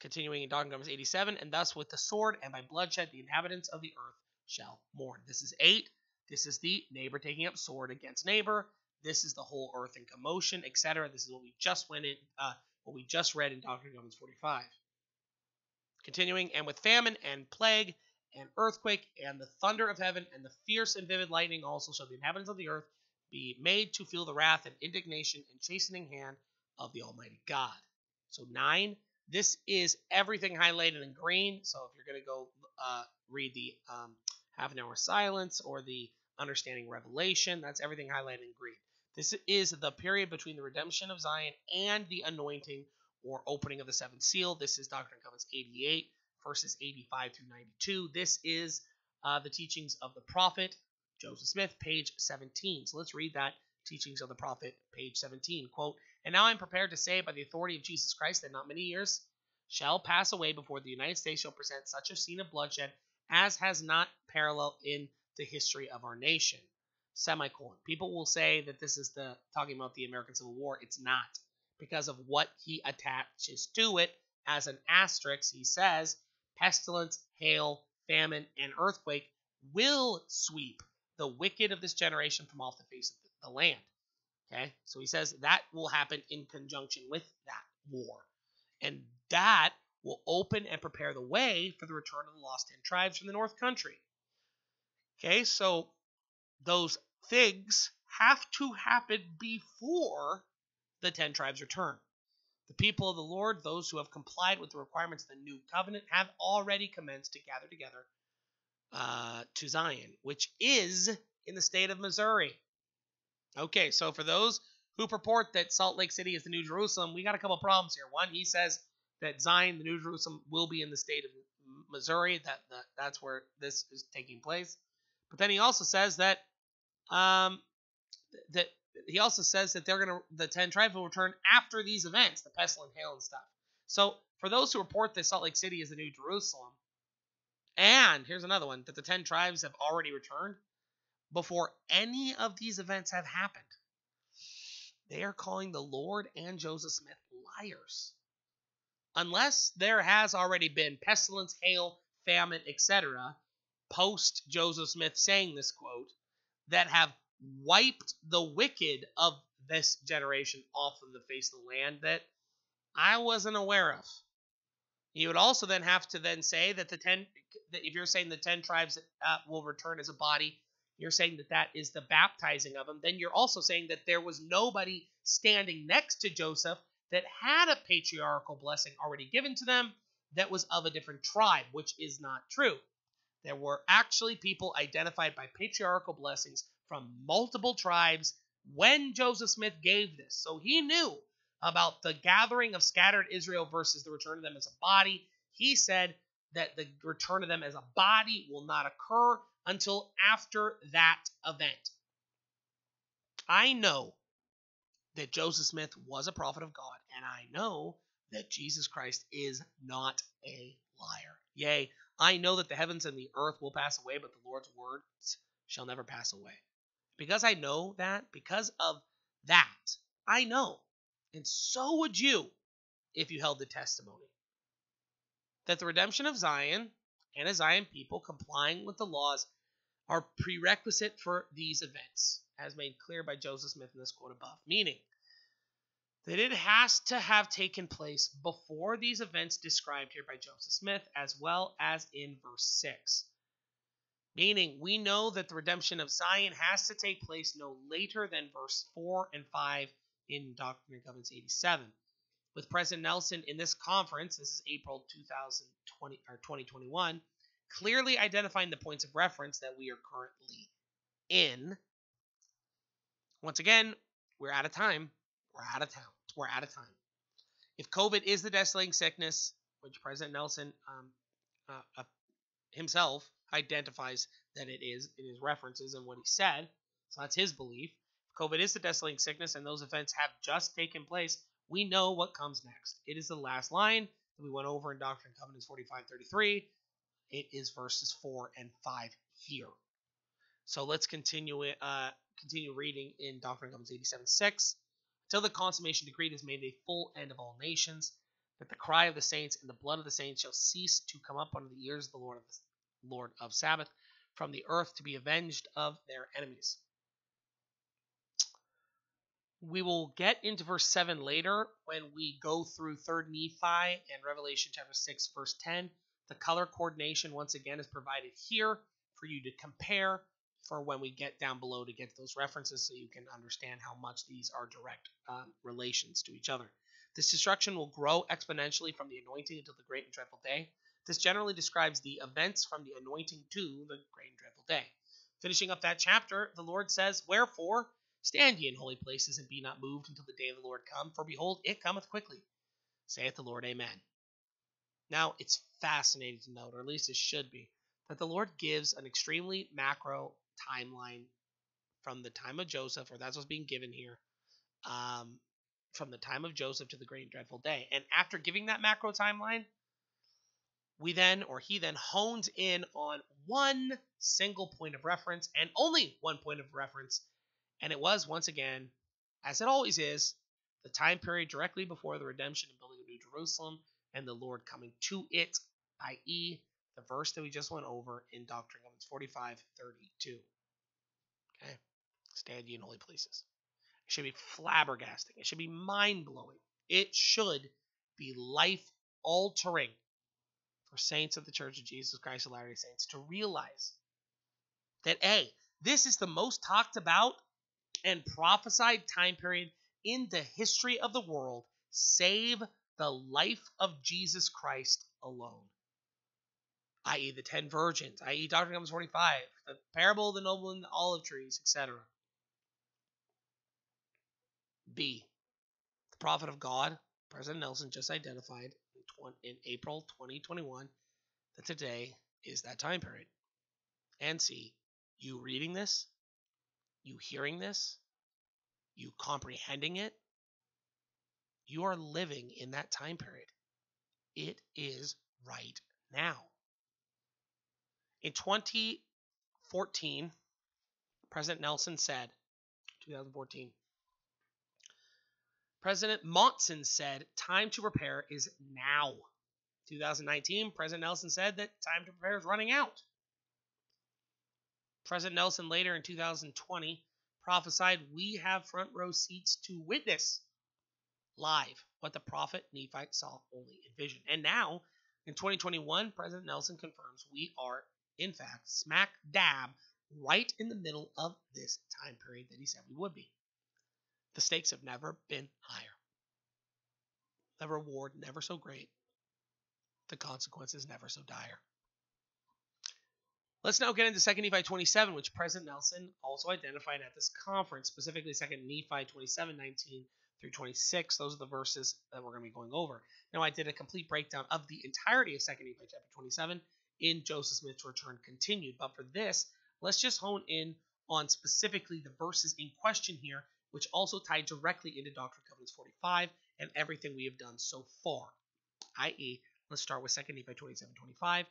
Continuing in and 87, and thus with the sword and by bloodshed the inhabitants of the earth shall mourn. This is 8. This is the neighbor taking up sword against neighbor. This is the whole earth in commotion, etc. This is what we just went in, uh, what we just read in Doctrine and Covenants 45. Continuing, and with famine and plague and earthquake and the thunder of heaven and the fierce and vivid lightning also shall the inhabitants of the earth be made to feel the wrath and indignation and chastening hand of the Almighty God. So 9 this is everything highlighted in green. So if you're going to go uh, read the um, half an hour silence or the understanding revelation, that's everything highlighted in green. This is the period between the redemption of Zion and the anointing or opening of the seventh seal. This is Doctrine and Covenants 88, verses 85 through 92. This is uh, the teachings of the prophet Joseph Smith, page 17. So let's read that teachings of the prophet, page 17. Quote, And now I'm prepared to say by the authority of Jesus Christ that not many years shall pass away before the United States shall present such a scene of bloodshed as has not parallel in the history of our nation. Semicolon. People will say that this is the talking about the American Civil War. It's not. Because of what he attaches to it as an asterisk, he says pestilence, hail, famine, and earthquake will sweep the wicked of this generation from off the face of the land. Okay, so he says that will happen in conjunction with that war. And that will open and prepare the way for the return of the lost 10 tribes from the North Country. Okay, so those things have to happen before the 10 tribes return. The people of the Lord, those who have complied with the requirements of the new covenant, have already commenced to gather together uh, to Zion, which is in the state of Missouri. Okay, so for those who purport that Salt Lake City is the New Jerusalem, we got a couple problems here. One, he says that Zion, the New Jerusalem, will be in the state of Missouri. That, that that's where this is taking place. But then he also says that um, that he also says that they're gonna the ten tribes will return after these events, the pestilence, hail, and stuff. So for those who report that Salt Lake City is the New Jerusalem, and here's another one that the ten tribes have already returned before any of these events have happened. They are calling the Lord and Joseph Smith liars. Unless there has already been pestilence, hail, famine, etc., post Joseph Smith saying this quote, that have wiped the wicked of this generation off of the face of the land that I wasn't aware of. You would also then have to then say that the ten, that if you're saying the ten tribes uh, will return as a body, you're saying that that is the baptizing of them. Then you're also saying that there was nobody standing next to Joseph that had a patriarchal blessing already given to them that was of a different tribe, which is not true. There were actually people identified by patriarchal blessings from multiple tribes when Joseph Smith gave this. So he knew about the gathering of scattered Israel versus the return of them as a body. He said that the return of them as a body will not occur until after that event. I know that Joseph Smith was a prophet of God, and I know that Jesus Christ is not a liar. Yea, I know that the heavens and the earth will pass away, but the Lord's words shall never pass away. Because I know that, because of that, I know, and so would you if you held the testimony, that the redemption of Zion and a Zion people complying with the laws are prerequisite for these events, as made clear by Joseph Smith in this quote above. Meaning, that it has to have taken place before these events described here by Joseph Smith, as well as in verse 6. Meaning, we know that the redemption of Zion has to take place no later than verse 4 and 5 in Doctrine and Covenants 87. With President Nelson in this conference, this is April 2020 or 2021, clearly identifying the points of reference that we are currently in. Once again, we're out of time. We're out of town. We're out of time. If COVID is the desolating sickness, which President Nelson um, uh, uh, himself identifies that it is in his references and what he said, so that's his belief. If COVID is the desolating sickness and those events have just taken place, we know what comes next. It is the last line that we went over in Doctrine and Covenants 4533. It is verses 4 and 5 here. So let's continue it, uh, continue reading in Doctrine and Covenants 87 6 till the consummation decreed is made a full end of all nations, that the cry of the saints and the blood of the saints shall cease to come up under the ears of the Lord of the Lord of Sabaoth from the earth to be avenged of their enemies. We will get into verse 7 later when we go through 3rd Nephi and Revelation chapter 6, verse 10. The color coordination, once again, is provided here for you to compare for when we get down below to get those references so you can understand how much these are direct um, relations to each other. This destruction will grow exponentially from the anointing until the great and dreadful day. This generally describes the events from the anointing to the great and dreadful day. Finishing up that chapter, the Lord says, Wherefore, stand ye in holy places, and be not moved until the day of the Lord come, for behold, it cometh quickly. Saith the Lord, Amen. Now, it's fascinating to note, or at least it should be, that the Lord gives an extremely macro timeline from the time of Joseph, or that's what's being given here, um, from the time of Joseph to the great and dreadful day. And after giving that macro timeline, we then, or he then, hones in on one single point of reference and only one point of reference. And it was, once again, as it always is, the time period directly before the redemption and building of New Jerusalem and the Lord coming to it, i.e., the verse that we just went over in Doctrine Covenants 45 32. Okay? Stand ye in holy places. It should be flabbergasting. It should be mind blowing. It should be life altering for saints of the Church of Jesus Christ of Latter day Saints to realize that A, this is the most talked about and prophesied time period in the history of the world save the life of Jesus Christ alone, i.e., the ten virgins, i.e., Doctrine and Covenants 45, the parable of the noble and the olive trees, etc. B. The prophet of God, President Nelson, just identified in, in April 2021 that today is that time period. And C. You reading this, you hearing this, you comprehending it, you are living in that time period. It is right now. In 2014, President Nelson said, 2014, President Monson said, time to prepare is now. 2019, President Nelson said that time to prepare is running out. President Nelson later in 2020 prophesied, We have front row seats to witness live what the prophet Nephi saw only in vision. And now, in 2021, President Nelson confirms we are, in fact, smack dab right in the middle of this time period that he said we would be. The stakes have never been higher. The reward never so great. The consequences never so dire. Let's now get into 2 Nephi 27, which President Nelson also identified at this conference, specifically 2 Nephi 27, 19 through 26. Those are the verses that we're going to be going over. Now, I did a complete breakdown of the entirety of 2 Nephi chapter 27 in Joseph Smith's Return Continued. But for this, let's just hone in on specifically the verses in question here, which also tie directly into Doctrine and Covenants 45 and everything we have done so far. I.e., let's start with 2 Nephi 27 25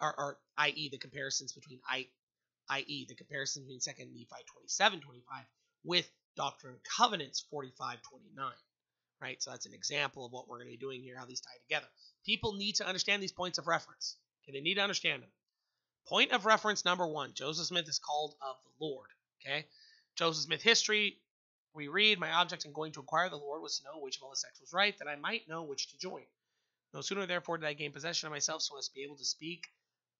or, or i.e. the comparisons between I, i.e. the comparison between Second Nephi 27, 25 with Doctrine and Covenants 45, 29. Right? So that's an example of what we're going to be doing here, how these tie together. People need to understand these points of reference. Okay, they need to understand them. Point of reference number one Joseph Smith is called of the Lord. Okay? Joseph Smith history, we read, My object in going to acquire the Lord was to know which of all the sects was right, that I might know which to join. No sooner, therefore, did I gain possession of myself so as to be able to speak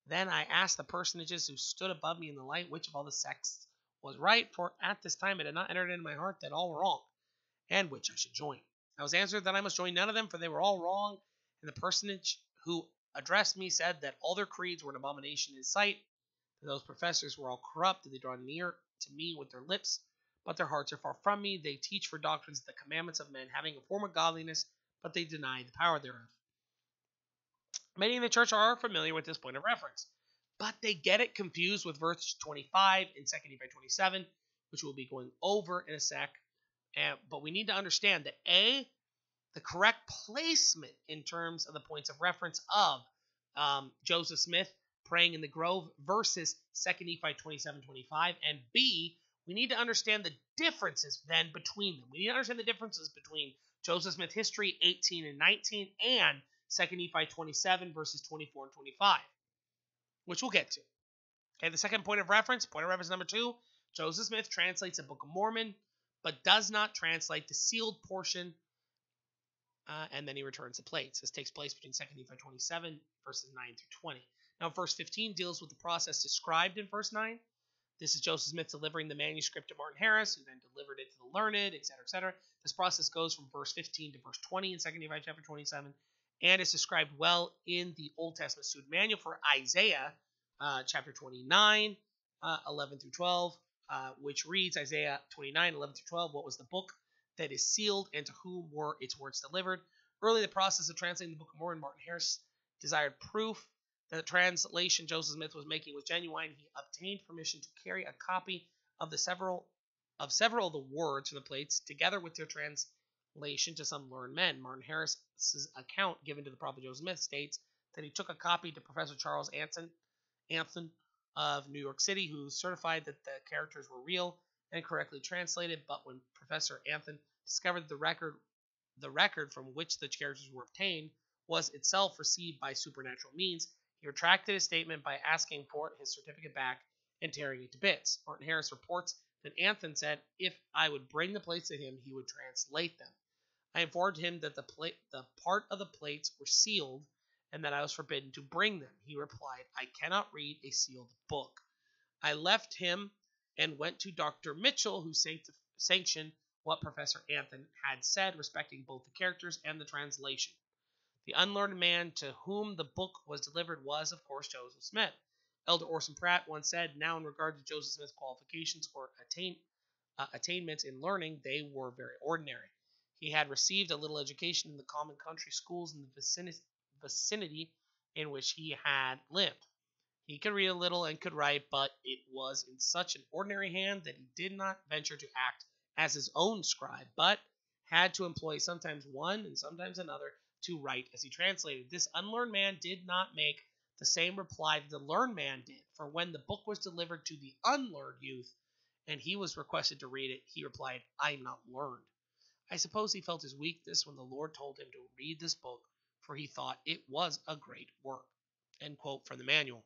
then I asked the personages who stood above me in the light which of all the sects was right, for at this time it had not entered into my heart that all were wrong, and which I should join. I was answered that I must join none of them, for they were all wrong, and the personage who addressed me said that all their creeds were an abomination in sight, that those professors were all corrupt, that they draw near to me with their lips, but their hearts are far from me. They teach for doctrines the commandments of men, having a form of godliness, but they deny the power thereof. Many in the church are familiar with this point of reference, but they get it confused with verse 25 in 2 Nephi 27, which we'll be going over in a sec. And, but we need to understand that A, the correct placement in terms of the points of reference of um, Joseph Smith praying in the grove versus 2 Nephi 27 25, and B, we need to understand the differences then between them. We need to understand the differences between Joseph Smith history 18 and 19 and 2 Nephi 27, verses 24 and 25, which we'll get to. Okay, the second point of reference, point of reference number two, Joseph Smith translates the Book of Mormon, but does not translate the sealed portion, uh, and then he returns the plates. This takes place between 2 Nephi 27, verses 9 through 20. Now, verse 15 deals with the process described in verse 9. This is Joseph Smith delivering the manuscript to Martin Harris, who then delivered it to the learned, etc., etc. This process goes from verse 15 to verse 20 in 2 Nephi chapter 27, and is described well in the Old Testament Student Manual for Isaiah, uh, chapter 29, uh, 11 through 12, uh, which reads Isaiah 29, 11 through 12. What was the book that is sealed, and to whom were its words delivered? Early in the process of translating the Book of Mormon, Martin Harris desired proof that the translation Joseph Smith was making was genuine. He obtained permission to carry a copy of the several of several of the words from the plates together with their translation to some learned men. Martin Harris's account given to the Prophet Joseph Smith states that he took a copy to Professor Charles Anson, Anthon of New York City, who certified that the characters were real and correctly translated. But when Professor Anthon discovered the record, the record from which the characters were obtained was itself received by supernatural means, he retracted his statement by asking for his certificate back and tearing it to bits. Martin Harris reports that Anthon said if I would bring the plates to him, he would translate them. I informed him that the plate, the part of the plates were sealed, and that I was forbidden to bring them. He replied, "I cannot read a sealed book." I left him and went to Dr. Mitchell, who sanctioned what Professor Anthon had said respecting both the characters and the translation. The unlearned man to whom the book was delivered was, of course, Joseph Smith. Elder Orson Pratt once said, Now, in regard to Joseph Smith's qualifications or attain, uh, attainments in learning, they were very ordinary. He had received a little education in the common country schools in the vicinity, vicinity in which he had lived. He could read a little and could write, but it was in such an ordinary hand that he did not venture to act as his own scribe, but had to employ sometimes one and sometimes another to write as he translated. This unlearned man did not make the same reply that the learned man did, for when the book was delivered to the unlearned youth and he was requested to read it, he replied, I am not learned. I suppose he felt his weakness when the Lord told him to read this book, for he thought it was a great work. End quote from the manual.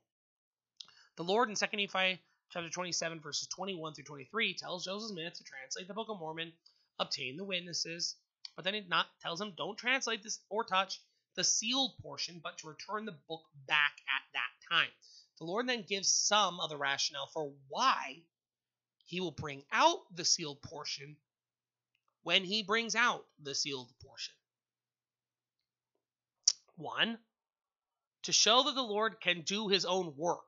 The Lord in 2 Nephi chapter 27, verses 21 through 23, tells Joseph Smith to translate the Book of Mormon, obtain the witnesses, but then it not tells him don't translate this or touch the sealed portion, but to return the book back at that time. The Lord then gives some of the rationale for why he will bring out the sealed portion when he brings out the sealed portion. One, to show that the Lord can do his own work.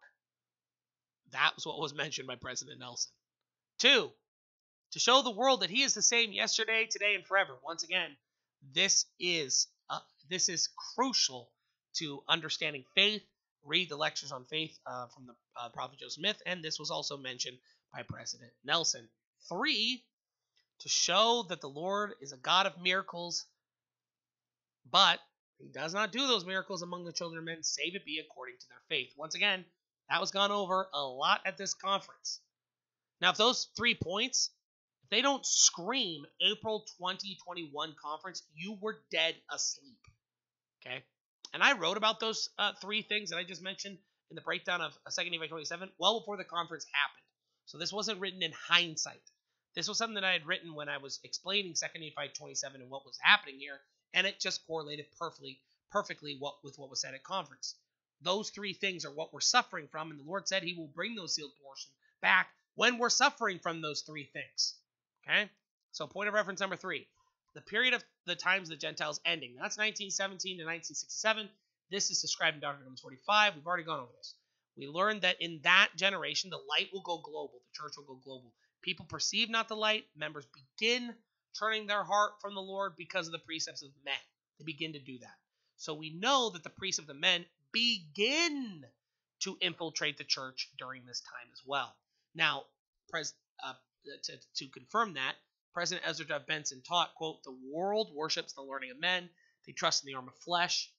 That was what was mentioned by President Nelson. Two, to show the world that he is the same yesterday, today, and forever. Once again, this is uh, this is crucial to understanding faith. Read the lectures on faith uh, from the uh, Prophet Joseph Smith, and this was also mentioned by President Nelson. Three, to show that the Lord is a God of miracles, but he does not do those miracles among the children of men, save it be according to their faith. Once again, that was gone over a lot at this conference. Now, if those three points if they don't scream April 2021 conference, you were dead asleep. Okay? And I wrote about those uh, three things that I just mentioned in the breakdown of 2nd Nephi 27 well before the conference happened. So this wasn't written in hindsight. This was something that I had written when I was explaining 2nd Nephi 27 and what was happening here, and it just correlated perfectly perfectly what with what was said at conference. Those three things are what we're suffering from, and the Lord said He will bring those sealed portions back when we're suffering from those three things. Okay? So point of reference number three. The period of the times of the Gentiles ending. That's 1917 to 1967. This is described in Doctrine Covenants 45. We've already gone over this. We learned that in that generation, the light will go global. The church will go global. People perceive not the light. Members begin turning their heart from the Lord because of the precepts of men. They begin to do that. So we know that the priests of the men begin to infiltrate the church during this time as well. Now, pres- uh, to, to confirm that, President Ezra Taft Benson taught, quote, the world worships the learning of men. They trust in the arm of flesh.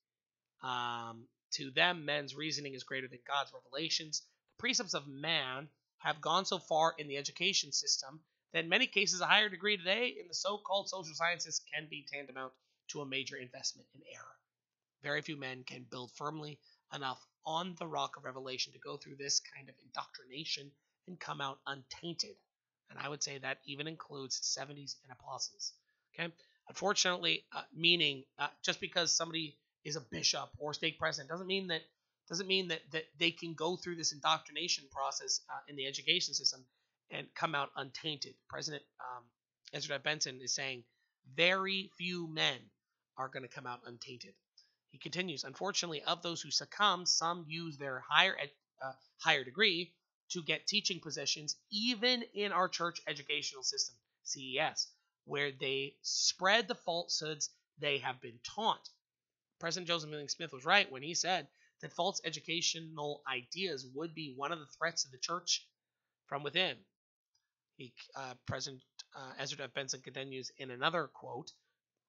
Um, to them, men's reasoning is greater than God's revelations. The precepts of man have gone so far in the education system that in many cases a higher degree today in the so-called social sciences can be tantamount to a major investment in error. Very few men can build firmly enough on the rock of revelation to go through this kind of indoctrination and come out untainted and I would say that even includes 70s and apostles. Okay, unfortunately, uh, meaning uh, just because somebody is a bishop or stake president doesn't mean that doesn't mean that that they can go through this indoctrination process uh, in the education system and come out untainted. President um, Ezra Benson is saying very few men are going to come out untainted. He continues, unfortunately, of those who succumb, some use their higher ed, uh, higher degree to get teaching positions, even in our church educational system, CES, where they spread the falsehoods they have been taught. President Joseph Fielding Smith was right when he said that false educational ideas would be one of the threats of the church from within. He, uh, President uh, Ezra F. Benson continues in another quote,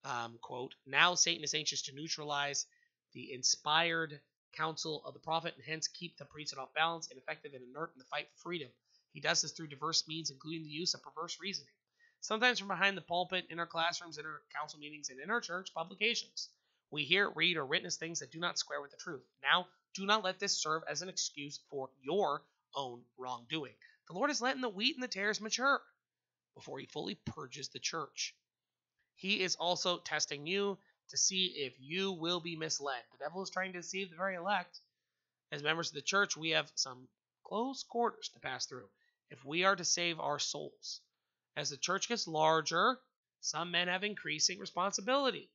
um, quote, Now Satan is anxious to neutralize the inspired counsel of the prophet and hence keep the priesthood off balance, ineffective, and inert in the fight for freedom. He does this through diverse means, including the use of perverse reasoning. Sometimes from behind the pulpit, in our classrooms, in our council meetings, and in our church publications. We hear, read, or witness things that do not square with the truth. Now, do not let this serve as an excuse for your own wrongdoing. The Lord is letting the wheat and the tares mature before he fully purges the church. He is also testing you to see if you will be misled. The devil is trying to deceive the very elect. As members of the church, we have some close quarters to pass through if we are to save our souls. As the church gets larger, some men have increasing responsibility,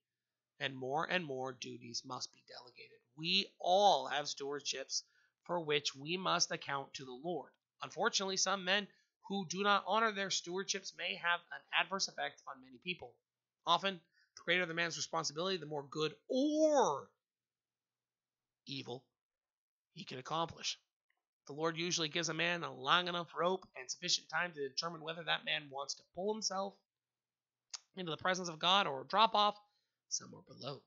and more and more duties must be delegated. We all have stewardships for which we must account to the Lord. Unfortunately, some men who do not honor their stewardships may have an adverse effect on many people. Often, the greater the man's responsibility, the more good or evil he can accomplish. The Lord usually gives a man a long enough rope and sufficient time to determine whether that man wants to pull himself into the presence of God or drop off somewhere below.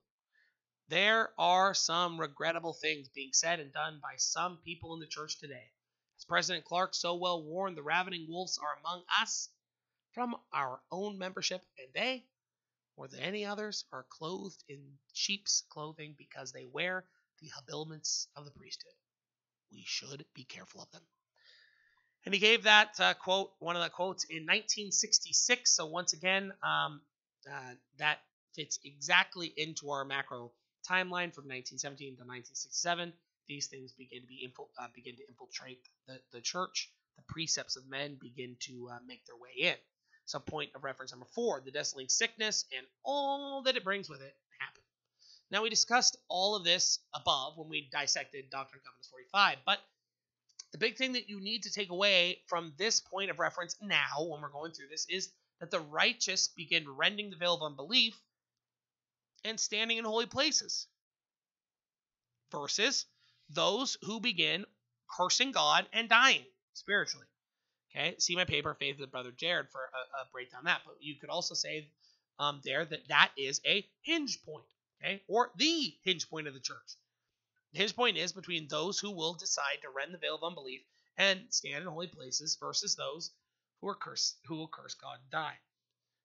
There are some regrettable things being said and done by some people in the church today. As President Clark so well warned, the ravening wolves are among us from our own membership, and they, more than any others, are clothed in sheep's clothing because they wear the habiliments of the priesthood. We should be careful of them. And he gave that uh, quote, one of the quotes, in 1966. So once again, um, uh, that fits exactly into our macro timeline from 1917 to 1967 these things begin to be infil- uh, begin to infiltrate the, the church. The precepts of men begin to uh, make their way in. So, point of reference number four: the desolate sickness and all that it brings with it happen. Now, we discussed all of this above when we dissected Doctrine and Covenants 45, but the big thing that you need to take away from this point of reference now, when we're going through this, is that the righteous begin rending the veil of unbelief and standing in holy places. Versus those who begin cursing God and dying spiritually. Okay, see my paper, Faith of the Brother Jared, for a, a breakdown that. But you could also say um, there that that is a hinge point, okay, or the hinge point of the church. The hinge point is between those who will decide to rend the veil of unbelief and stand in holy places versus those who are curse who will curse God and die.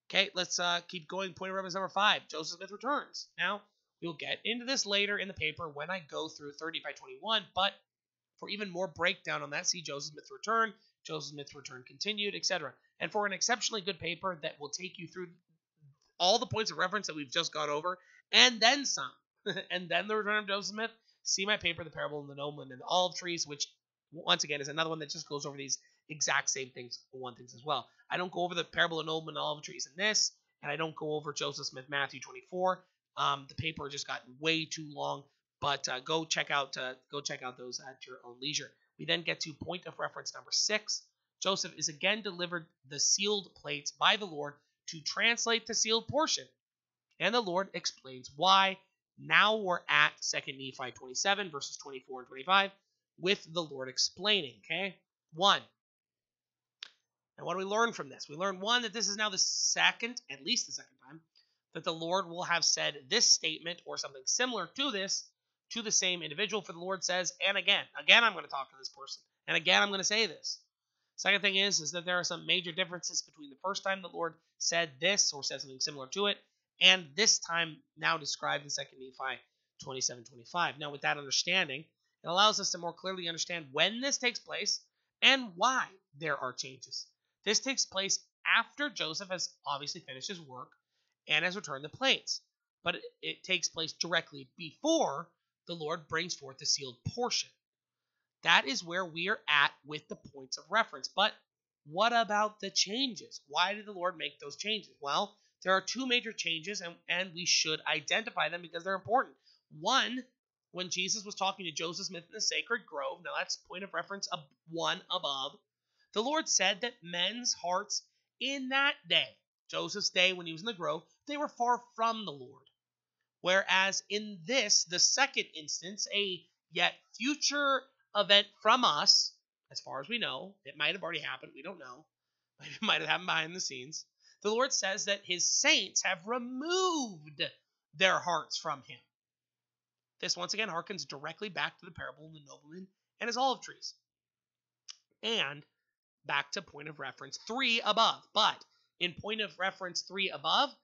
Okay, let's uh, keep going. Point of reference number five: Joseph Smith returns. Now, We'll get into this later in the paper when I go through 3521, but for even more breakdown on that, see Joseph Smith Return, Joseph Smith's Return Continued, etc. And for an exceptionally good paper that will take you through all the points of reference that we've just got over, and then some, and then the return of Joseph Smith, see my paper, The Parable of the Nobleman and the Olive Trees, which once again is another one that just goes over these exact same things, one things as well. I don't go over the Parable of the Nobleman and Olive Trees in this, and I don't go over Joseph Smith Matthew 24. Um, the paper just got way too long, but uh, go check out uh, go check out those at your own leisure. We then get to point of reference number six. Joseph is again delivered the sealed plates by the Lord to translate the sealed portion, and the Lord explains why. Now we're at 2 Nephi 27 verses 24 and 25 with the Lord explaining. Okay, one. And what do we learn from this? We learn one that this is now the second, at least the second time, that the Lord will have said this statement or something similar to this to the same individual. For the Lord says, and again, again, I'm going to talk to this person, and again, I'm going to say this. Second thing is, is that there are some major differences between the first time the Lord said this or said something similar to it, and this time now described in 2 Nephi 27 25. Now, with that understanding, it allows us to more clearly understand when this takes place and why there are changes. This takes place after Joseph has obviously finished his work and has returned the plates. But it, it takes place directly before the Lord brings forth the sealed portion. That is where we are at with the points of reference. But what about the changes? Why did the Lord make those changes? Well, there are two major changes, and, and we should identify them because they're important. One, when Jesus was talking to Joseph Smith in the sacred grove, now that's point of reference of one above, the Lord said that men's hearts in that day, Joseph's day when he was in the grove, they were far from the Lord. Whereas in this, the second instance, a yet future event from us, as far as we know, it might have already happened, we don't know. It might have happened behind the scenes. The Lord says that his saints have removed their hearts from him. This once again harkens directly back to the parable of the nobleman and his olive trees. And back to point of reference three above. But in point of reference three above,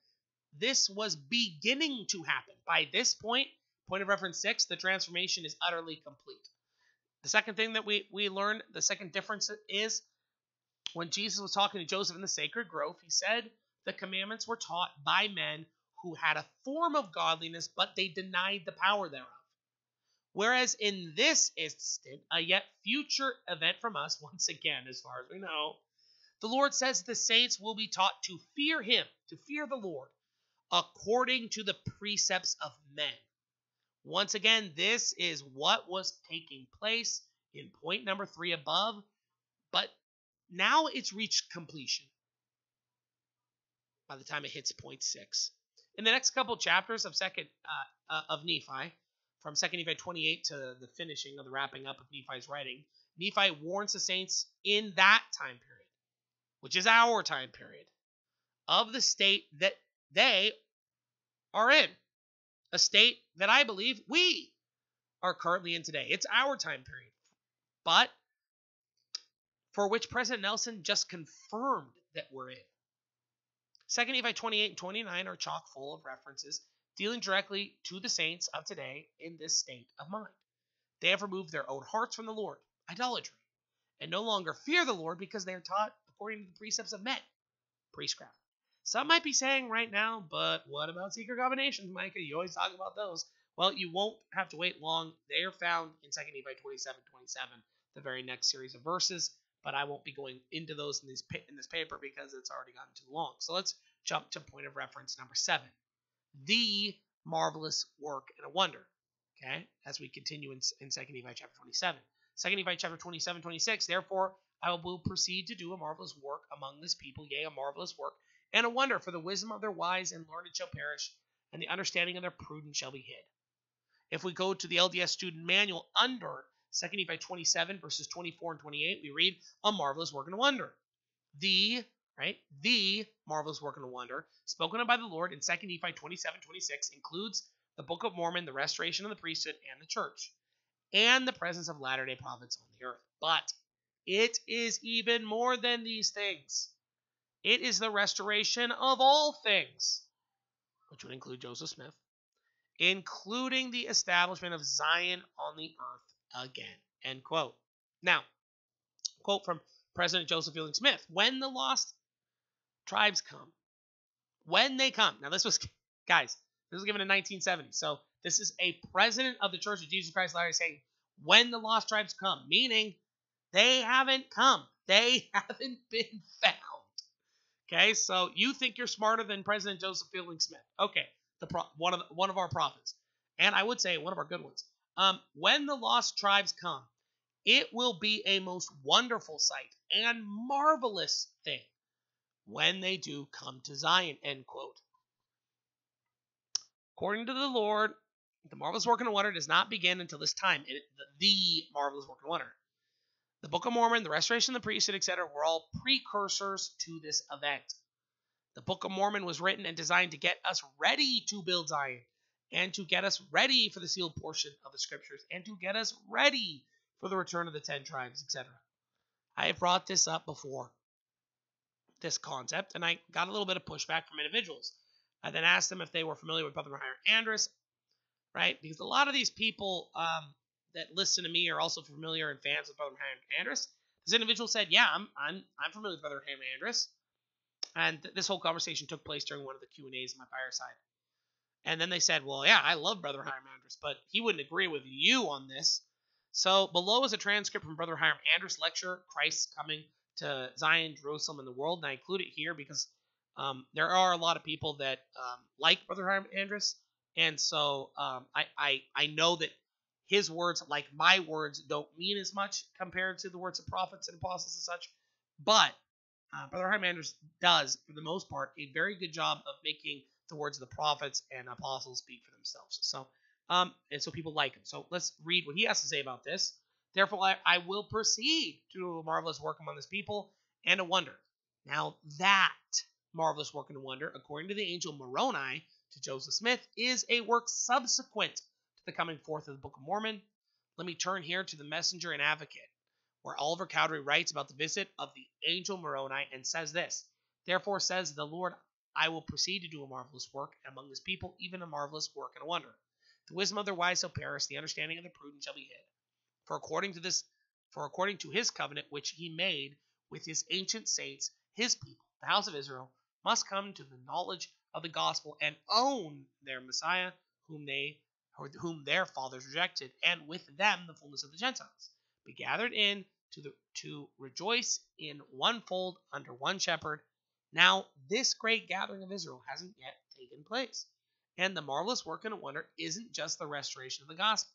this was beginning to happen. By this point, point of reference six, the transformation is utterly complete. The second thing that we, we learn, the second difference is when Jesus was talking to Joseph in the sacred grove, he said the commandments were taught by men who had a form of godliness, but they denied the power thereof. Whereas in this instant, a yet future event from us, once again, as far as we know, The Lord says the saints will be taught to fear him, to fear the Lord, according to the precepts of men. Once again, this is what was taking place in point number three above, but now it's reached completion by the time it hits point six. In the next couple chapters of second uh, uh, of Nephi, from Second Nephi 28 to the finishing of the wrapping up of Nephi's writing, Nephi warns the saints in that time period, which is our time period, of the state that they are in. A state that I believe we are currently in today. It's our time period. But for which President Nelson just confirmed that we're in. Second Nephi 28 and 29 are chock full of references dealing directly to the saints of today in this state of mind. They have removed their own hearts from the Lord, idolatry, and no longer fear the Lord because they are taught according to the precepts of men, priestcraft. Some might be saying right now, but what about secret combinations, Micah? You always talk about those. Well, you won't have to wait long. They are found in 2nd Nephi 27 27, the very next series of verses, but I won't be going into those in, these, in this paper because it's already gotten too long. So let's jump to point of reference number 7 the marvelous work and a wonder. Okay, as we continue in, in 2 Nephi chapter 27. 2 Nephi chapter 27, 26, therefore I will proceed to do a marvelous work among this people, yea, a marvelous work, and a wonder, for the wisdom of their wise and learned shall perish, and the understanding of their prudent shall be hid. If we go to the LDS student manual under 2 Nephi 27, verses 24 and 28, we read, a marvelous work and a wonder. The right? The marvelous work and a wonder spoken of by the Lord in 2 Nephi 27 26 includes the Book of Mormon, the restoration of the priesthood and the church, and the presence of Latter day prophets on the earth. But it is even more than these things. It is the restoration of all things, which would include Joseph Smith, including the establishment of Zion on the earth again. End quote. Now, quote from President Joseph Fielding Smith When the lost tribes come. When they come. Now, this was, guys, this was given in 1970. So, this is a president of the Church of Jesus Christ Latter saying, when the lost tribes come, meaning they haven't come, they haven't been found. Okay, so you think you're smarter than President Joseph Fielding Smith. Okay, the pro- one of the, one of our prophets, and I would say one of our good ones. Um, when the lost tribes come, it will be a most wonderful sight and marvelous thing when they do come to Zion. End quote. According to the Lord, the marvelous work and wonder does not begin until this time. It, the, the marvelous work and wonder. The Book of Mormon, the restoration of the priesthood, etc., were all precursors to this event. The Book of Mormon was written and designed to get us ready to build Zion, and to get us ready for the sealed portion of the scriptures, and to get us ready for the return of the ten tribes, etc. I have brought this up before this concept, and I got a little bit of pushback from individuals. I then asked them if they were familiar with Brother Hyrum Andrus, right? Because a lot of these people um, that listen to me are also familiar and fans of Brother Hyrum Andrus. This individual said, "Yeah, I'm I'm I'm familiar with Brother Andrus," and th- this whole conversation took place during one of the Q and A's in my fireside. And then they said, "Well, yeah, I love Brother Hyrum Andrus, but he wouldn't agree with you on this." So below is a transcript from Brother Hyrum Andrus' lecture, "Christ's Coming to Zion, Jerusalem, and the world. And I include it here because um, there are a lot of people that um, like Brother Hyrum Andrus, and so um, I, I I know that his words, like my words, don't mean as much compared to the words of prophets and apostles and such. But uh, Brother Hyrum Andrus does, for the most part, a very good job of making the words of the prophets and apostles speak for themselves. So, um, and so people like him. So let's read what he has to say about this. Therefore, I, I will proceed to do a marvelous work among this people and a wonder. Now, that marvelous work and wonder, according to the angel Moroni to Joseph Smith, is a work subsequent to the coming forth of the Book of Mormon. Let me turn here to the messenger and advocate, where Oliver Cowdery writes about the visit of the angel Moroni and says this Therefore says the Lord, I will proceed to do a marvelous work among this people, even a marvelous work and a wonder. The wisdom of their wise shall perish, the understanding of their prudent shall be hid. For according to this for according to his covenant which he made with his ancient saints, his people, the house of Israel, must come to the knowledge of the gospel and own their Messiah, whom they whom their fathers rejected, and with them the fullness of the Gentiles, be gathered in to the to rejoice in one fold under one shepherd. Now this great gathering of Israel hasn't yet taken place. And the marvelous work and wonder isn't just the restoration of the gospel.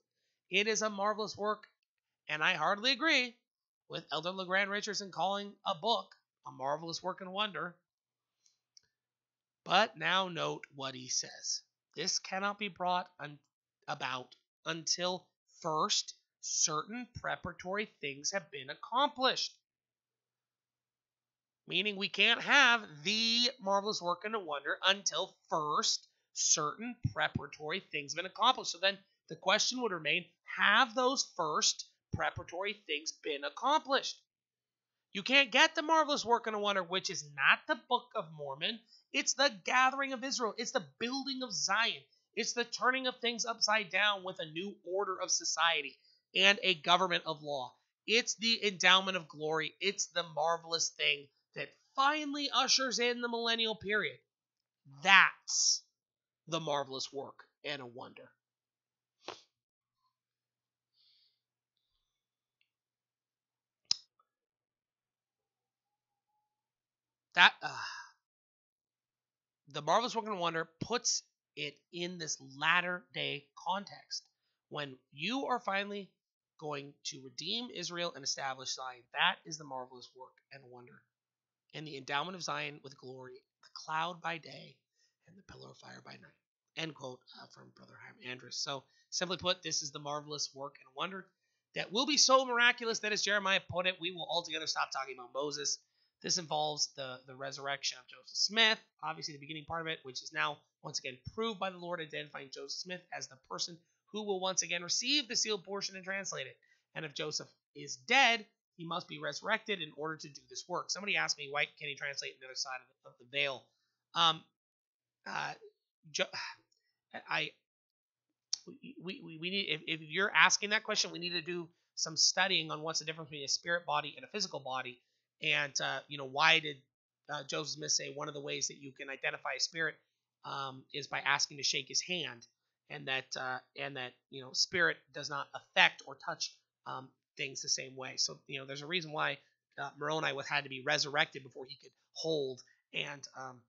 It is a marvelous work, and I hardly agree with Elder LeGrand Richardson calling a book a marvelous work and wonder. But now note what he says. This cannot be brought un- about until first certain preparatory things have been accomplished. Meaning we can't have the marvelous work and a wonder until first certain preparatory things have been accomplished. So then the question would remain have those first preparatory things been accomplished? You can't get the marvelous work and a wonder, which is not the Book of Mormon. It's the gathering of Israel. It's the building of Zion. It's the turning of things upside down with a new order of society and a government of law. It's the endowment of glory. It's the marvelous thing that finally ushers in the millennial period. That's the marvelous work and a wonder. That uh, the marvelous work and wonder puts it in this latter day context when you are finally going to redeem Israel and establish Zion. That is the marvelous work and wonder. And the endowment of Zion with glory, the cloud by day and the pillar of fire by night. End quote uh, from Brother Hyrum Andrus. So, simply put, this is the marvelous work and wonder that will be so miraculous that, as Jeremiah put it, we will altogether stop talking about Moses. This involves the, the resurrection of Joseph Smith, obviously the beginning part of it, which is now once again proved by the Lord identifying Joseph Smith as the person who will once again receive the sealed portion and translate it. And if Joseph is dead, he must be resurrected in order to do this work. Somebody asked me, why can he translate the other side of the, veil? Um, uh, jo- I we, we, we need if, if you're asking that question, we need to do some studying on what's the difference between a spirit body and a physical body, and uh, you know why did uh, Joseph Smith say one of the ways that you can identify a spirit um, is by asking to shake his hand, and that uh, and that you know spirit does not affect or touch um, things the same way. So you know there's a reason why uh, Moroni was had to be resurrected before he could hold and um,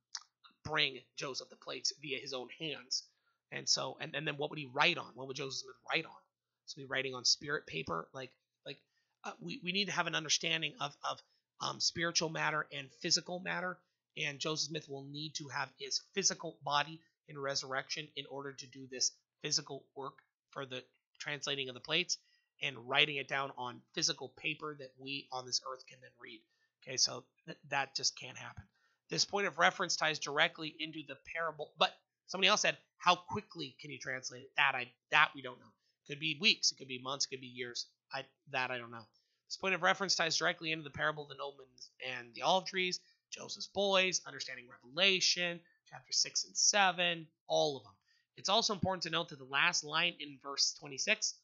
bring Joseph the plates via his own hands. And so, and, and then what would he write on? What would Joseph Smith write on? So be writing on spirit paper, like like uh, we we need to have an understanding of of um, spiritual matter and physical matter. And Joseph Smith will need to have his physical body in resurrection in order to do this physical work for the translating of the plates and writing it down on physical paper that we on this earth can then read. Okay, so th- that just can't happen. This point of reference ties directly into the parable, but somebody else said, "How quickly can you translate it?" That I that we don't know. Could be weeks, it could be months, it could be years. I that I don't know. This point of reference ties directly into the parable of the nobleman and the olive trees, Joseph's boys, understanding Revelation, chapter six and seven, all of them. It's also important to note that the last line in verse 26,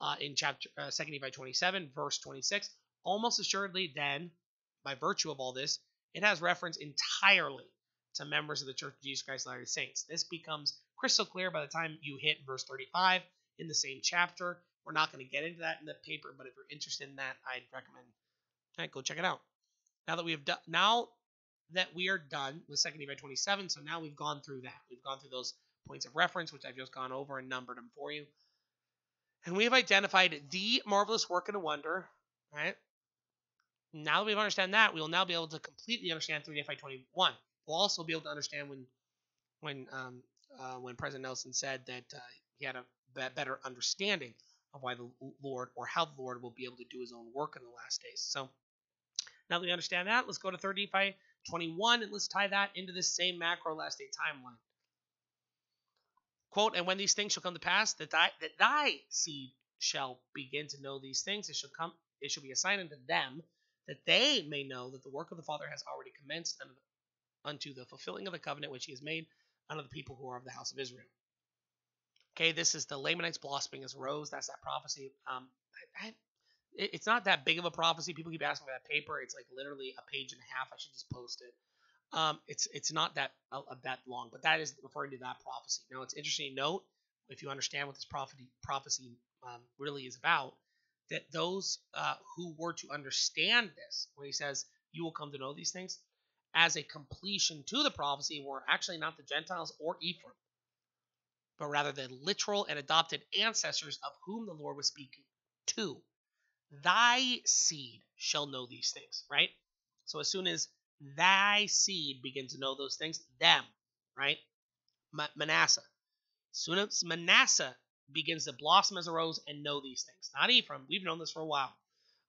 uh, in chapter uh, Second Nephi 27, verse 26, almost assuredly then, by virtue of all this, it has reference entirely to members of the Church of Jesus Christ of Latter-day Saints. This becomes crystal clear by the time you hit verse 35 in the same chapter. We're not going to get into that in the paper, but if you're interested in that, I'd recommend go check it out. Now that we have done, now that we are done with 2nd Nephi 27, so now we've gone through that. We've gone through those points of reference, which I've just gone over and numbered them for you. And we have identified the marvelous work and a wonder, right? Now that we've understand that, we will now be able to completely understand 3 Nephi 21. We'll also be able to understand when when um, uh, when President Nelson said that uh, he had a better understanding of why the Lord or how the Lord will be able to do his own work in the last days. So now that we understand that, let's go to 3 Nephi 21 and let's tie that into this same macro last day timeline. Quote, and when these things shall come to pass, that thy, that thy seed shall begin to know these things, it shall come, it shall be a sign unto them that they may know that the work of the Father has already commenced unto the fulfilling of the covenant which he has made unto the people who are of the house of Israel. Okay, this is the Lamanites blossoming as rose. That's that prophecy. Um, I, I, it's not that big of a prophecy. People keep asking for that paper. It's like literally a page and a half. I should just post it. Um, it's it's not that uh, that long, but that is referring to that prophecy. Now, it's interesting to note if you understand what this prophecy prophecy um, really is about that those uh, who were to understand this, where he says, You will come to know these things, as a completion to the prophecy, were actually not the Gentiles or Ephraim, but rather the literal and adopted ancestors of whom the Lord was speaking to. Thy seed shall know these things, right? So as soon as thy seed begin to know those things, them, right? Manasseh. As soon as Manasseh begins to blossom as a rose and know these things, not Ephraim, we've known this for a while.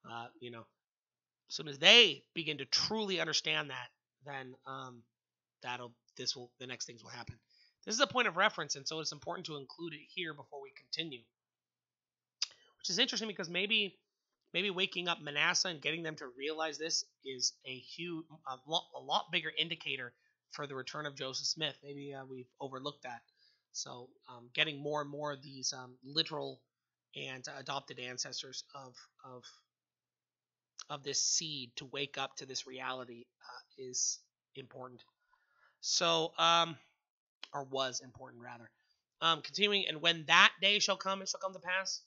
Uh, you know, as soon as they begin to truly understand that, then um, that'll this will the next things will happen. This is a point of reference, and so it's important to include it here before we continue. Which is interesting because maybe maybe waking up Manasseh and getting them to realize this is a huge, a lot, a lot bigger indicator for the return of Joseph Smith. Maybe uh, we've overlooked that. So, um, getting more and more of these um, literal and uh, adopted ancestors of of of this seed to wake up to this reality uh, is important. So, um, or was important rather. Um, continuing, and when that day shall come, it shall come to pass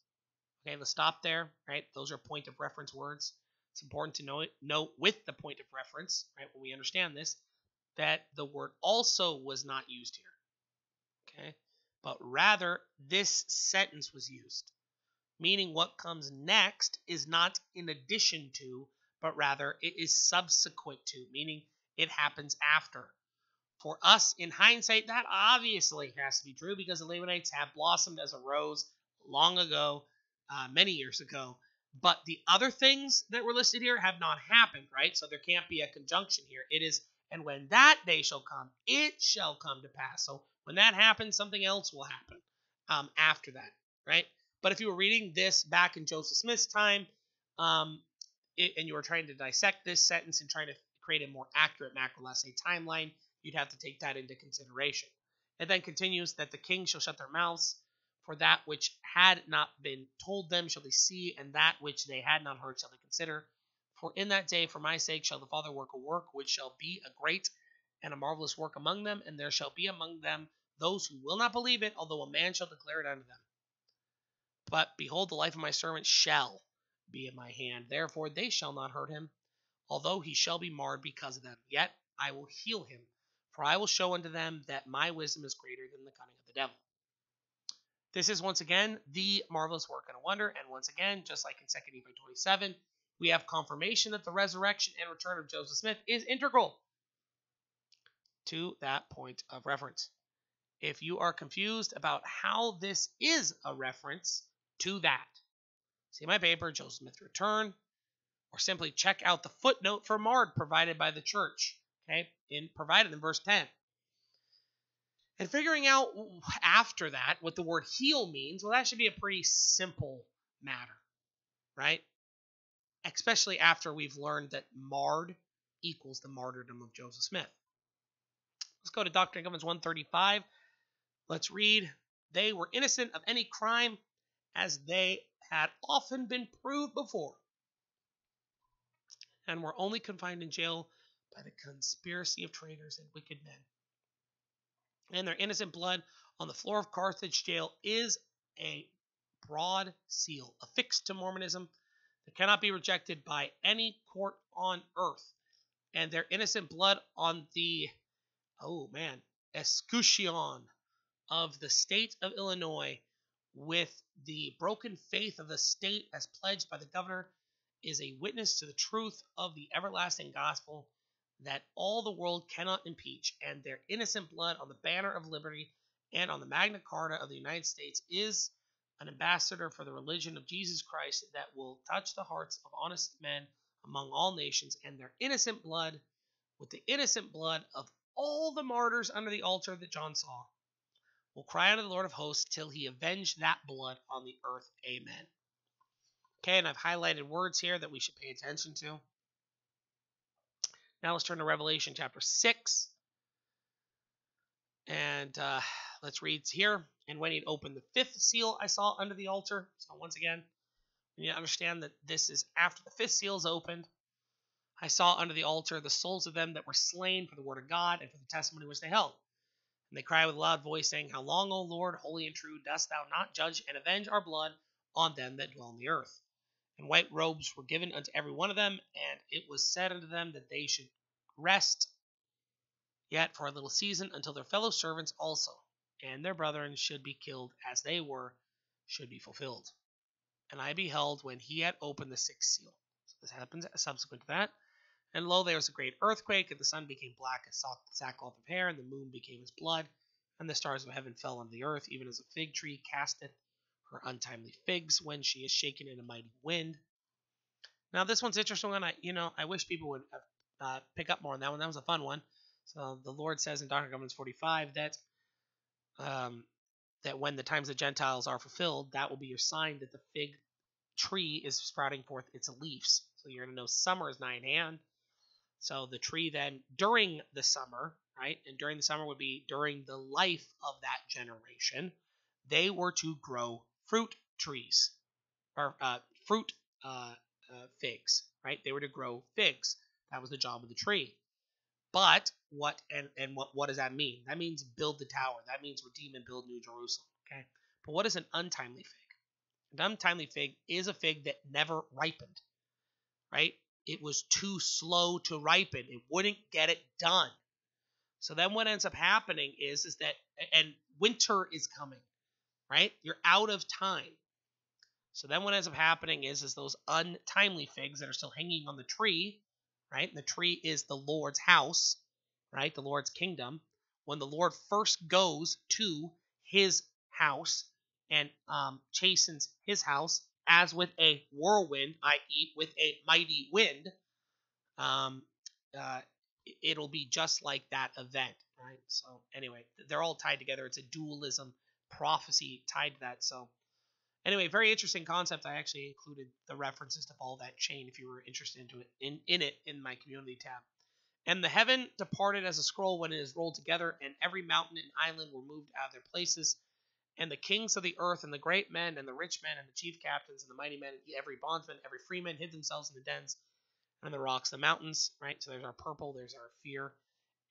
Okay, let's stop there, right? Those are point of reference words. It's important to know it, note with the point of reference, right, when we understand this, that the word also was not used here. Okay? But rather, this sentence was used, meaning what comes next is not in addition to, but rather it is subsequent to, meaning it happens after. For us, in hindsight, that obviously has to be true because the Lamanites have blossomed as a rose long ago uh, many years ago. But the other things that were listed here have not happened, right? So there can't be a conjunction here. It is, and when that day shall come, it shall come to pass. So when that happens, something else will happen um, after that, right? But if you were reading this back in Joseph Smith's time, um, it, and you were trying to dissect this sentence and trying to create a more accurate macro last day timeline, you'd have to take that into consideration. It then continues that the king shall shut their mouths for that which had not been told them shall they see, and that which they had not heard shall they consider. For in that day, for my sake, shall the Father work a work which shall be a great and a marvelous work among them, and there shall be among them those who will not believe it, although a man shall declare it unto them. But behold, the life of my servant shall be in my hand. Therefore they shall not hurt him, although he shall be marred because of them. Yet I will heal him, for I will show unto them that my wisdom is greater than the cunning of the devil. This is once again the marvelous work and a wonder. And once again, just like in 2 Nephi 27, we have confirmation that the resurrection and return of Joseph Smith is integral to that point of reference. If you are confused about how this is a reference to that, see my paper, Joseph Smith Return, or simply check out the footnote for marred provided by the church, okay, in provided in verse 10. And figuring out after that what the word heal means, well, that should be a pretty simple matter, right? Especially after we've learned that marred equals the martyrdom of Joseph Smith. Let's go to Doctrine and Covenants 135. Let's read. They were innocent of any crime as they had often been proved before, and were only confined in jail by the conspiracy of traitors and wicked men and their innocent blood on the floor of Carthage jail is a broad seal affixed to Mormonism that cannot be rejected by any court on earth. And their innocent blood on the, oh man, escutcheon of the state of Illinois with the broken faith of the state as pledged by the governor is a witness to the truth of the everlasting gospel that all the world cannot impeach, and their innocent blood on the banner of liberty and on the Magna Carta of the United States is an ambassador for the religion of Jesus Christ that will touch the hearts of honest men among all nations, and their innocent blood with the innocent blood of all the martyrs under the altar that John saw will cry unto the Lord of hosts till he avenge that blood on the earth. Amen. Okay, and I've highlighted words here that we should pay attention to. Now let's turn to Revelation chapter 6. And uh, let's read here. And when he opened the fifth seal, I saw under the altar. So once again, you need to understand that this is after the fifth seal is opened. I saw under the altar the souls of them that were slain for the word of God and for the testimony which they held. And they cried with a loud voice, saying, How long, O Lord, holy and true, dost thou not judge and avenge our blood on them that dwell on the earth? And white robes were given unto every one of them, and it was said unto them that they should rest yet for a little season until their fellow servants also and their brethren should be killed as they were, should be fulfilled. And I beheld when he had opened the sixth seal. So this happens subsequent to that. And lo, there was a great earthquake, and the sun became black as sackcloth of hair, and the moon became as blood, and the stars of heaven fell on the earth, even as a fig tree casteth her untimely figs when she is shaken in a mighty wind. Now this one's interesting one. I you know I wish people would uh, pick up more on that one. That was a fun one. So the Lord says in Doctrine and Covenants 45 that um, that when the times of Gentiles are fulfilled, that will be your sign that the fig tree is sprouting forth its leaves. So you're going to know summer is nigh at hand. So the tree then during the summer, right, and during the summer would be during the life of that generation, they were to grow fruit trees or uh, fruit uh, uh, figs, right? They were to grow figs. That was the job of the tree. But what and and what what does that mean? That means build the tower. That means redeem and build New Jerusalem. Okay. But what is an untimely fig? An untimely fig is a fig that never ripened. Right? It was too slow to ripen. It wouldn't get it done. So then what ends up happening is is that and winter is coming. Right? You're out of time. So then what ends up happening is is those untimely figs that are still hanging on the tree right? The tree is the Lord's house, right? The Lord's kingdom. When the Lord first goes to his house and um, chastens his house, as with a whirlwind, i.e., with a mighty wind, um, uh, it'll be just like that event, right? So, anyway, they're all tied together. It's a dualism prophecy tied to that. So, Anyway, very interesting concept. I actually included the references to follow that chain if you were interested into it in, in it in my community tab. And the heaven departed as a scroll when it is rolled together, and every mountain and island were moved out of their places. And the kings of the earth, and the great men, and the rich men, and the chief captains, and the mighty men, and every bondsman, every freeman hid themselves in the dens and the rocks, the mountains, right? So there's our purple, there's our fear.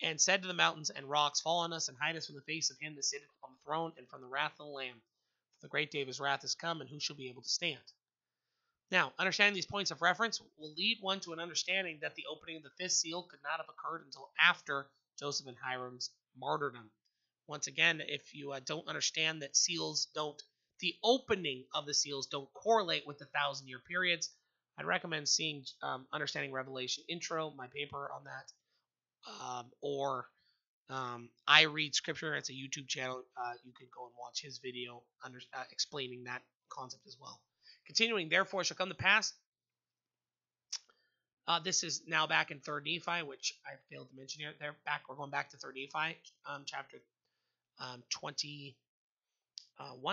And said to the mountains and rocks, Fall on us and hide us from the face of him that sitteth on the throne and from the wrath of the Lamb the great day of his wrath is come, and who shall be able to stand? Now, understanding these points of reference will lead one to an understanding that the opening of the fifth seal could not have occurred until after Joseph and Hyrum's martyrdom. Once again, if you uh, don't understand that seals don't, the opening of the seals don't correlate with the thousand year periods, I'd recommend seeing um, Understanding Revelation intro, my paper on that, um, or um, I read scripture. It's a YouTube channel. Uh, you can go and watch his video under, uh, explaining that concept as well. Continuing, therefore shall come to pass. Uh, this is now back in Third Nephi, which I failed to mention here. There, back we're going back to Third Nephi, um, chapter um, 21,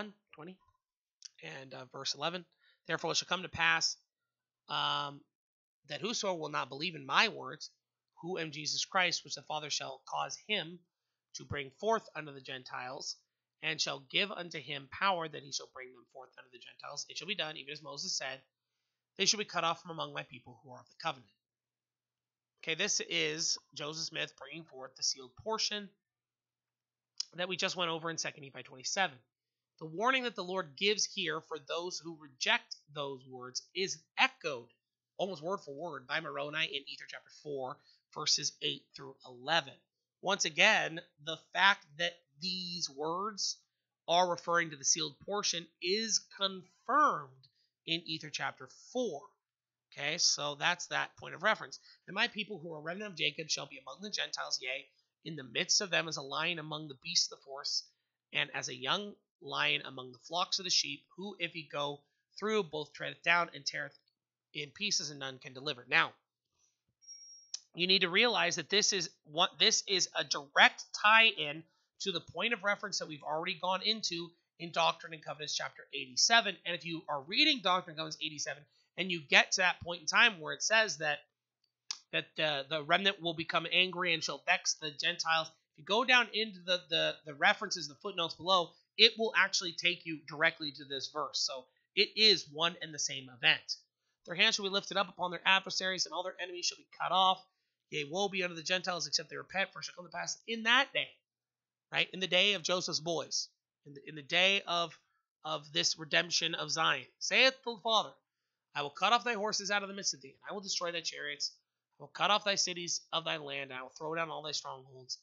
uh, 20, and uh, verse 11. Therefore it shall come to pass um, that whoso will not believe in my words, who am Jesus Christ, which the Father shall cause him to bring forth unto the Gentiles, and shall give unto him power that he shall bring them forth unto the Gentiles. It shall be done, even as Moses said, they shall be cut off from among my people who are of the covenant. Okay, this is Joseph Smith bringing forth the sealed portion that we just went over in 2 Nephi 27. The warning that the Lord gives here for those who reject those words is echoed almost word for word by Moroni in Ether chapter 4, verses 8 through 11. Once again, the fact that these words are referring to the sealed portion is confirmed in Ether chapter 4. Okay, so that's that point of reference. And my people who are remnant of Jacob shall be among the Gentiles, yea, in the midst of them as a lion among the beasts of the forest, and as a young lion among the flocks of the sheep, who, if he go through, both treadeth down and teareth in pieces, and none can deliver. Now, you need to realize that this is what this is a direct tie-in to the point of reference that we've already gone into in Doctrine and Covenants chapter 87. And if you are reading Doctrine and Covenants 87 and you get to that point in time where it says that that the, the remnant will become angry and shall vex the Gentiles, if you go down into the, the, the references, the footnotes below, it will actually take you directly to this verse. So it is one and the same event. Their hands shall be lifted up upon their adversaries, and all their enemies shall be cut off. Yea, woe be unto the Gentiles except they repent, for shall come to pass in that day, right? In the day of Joseph's boys, in the, in the day of of this redemption of Zion. Saith the Father, I will cut off thy horses out of the midst of thee, and I will destroy thy chariots. I will cut off thy cities of thy land, and I will throw down all thy strongholds.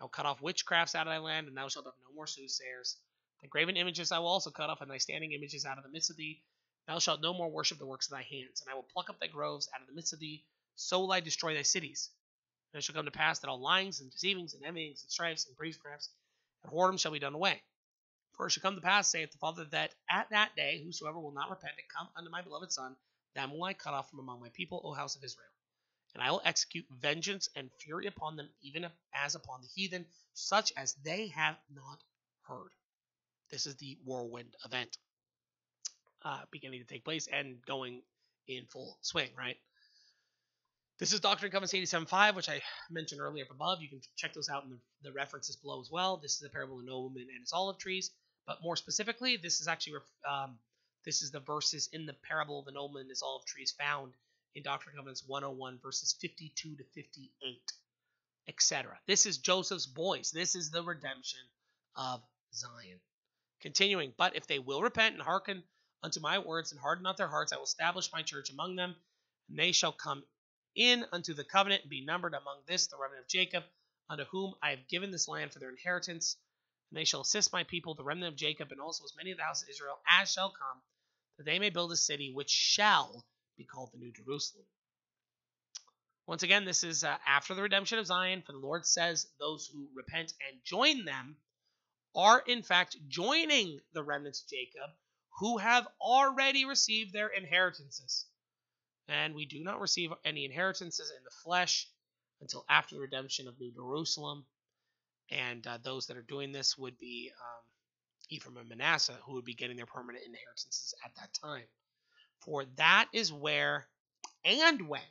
I will cut off witchcrafts out of thy land, and thou shalt have no more soothsayers. Thy graven images I will also cut off, and thy standing images out of the midst of thee. Thou shalt no more worship the works of thy hands, and I will pluck up thy groves out of the midst of thee. So will I destroy thy cities. And it shall come to pass that all lyings and deceivings and envyings and strifes and priestcrafts and whoredom shall be done away. For it shall come to pass, saith the Father, that at that day whosoever will not repent and come unto my beloved Son, them will I cut off from among my people, O house of Israel. And I will execute vengeance and fury upon them, even as upon the heathen, such as they have not heard. This is the whirlwind event uh, beginning to take place and going in full swing, right? This is Doctrine and Covenants 87.5, which I mentioned earlier up above. You can check those out in the, the references below as well. This is the parable of the nobleman and his olive trees. But more specifically, this is actually um, this is the verses in the parable of the nobleman and his olive trees found in Doctrine and Covenants 101, verses 52 to 58, etc. This is Joseph's boys. This is the redemption of Zion. Continuing, but if they will repent and hearken unto my words and harden not their hearts, I will establish my church among them, and they shall come in unto the covenant and be numbered among this the remnant of Jacob, unto whom I have given this land for their inheritance. And they shall assist my people, the remnant of Jacob, and also as many of the house of Israel as shall come, that they may build a city which shall be called the New Jerusalem. Once again, this is uh, after the redemption of Zion, for the Lord says those who repent and join them are in fact joining the remnants of Jacob, who have already received their inheritances. And we do not receive any inheritances in the flesh until after the redemption of New Jerusalem. And uh, those that are doing this would be um, Ephraim and Manasseh, who would be getting their permanent inheritances at that time. For that is where and when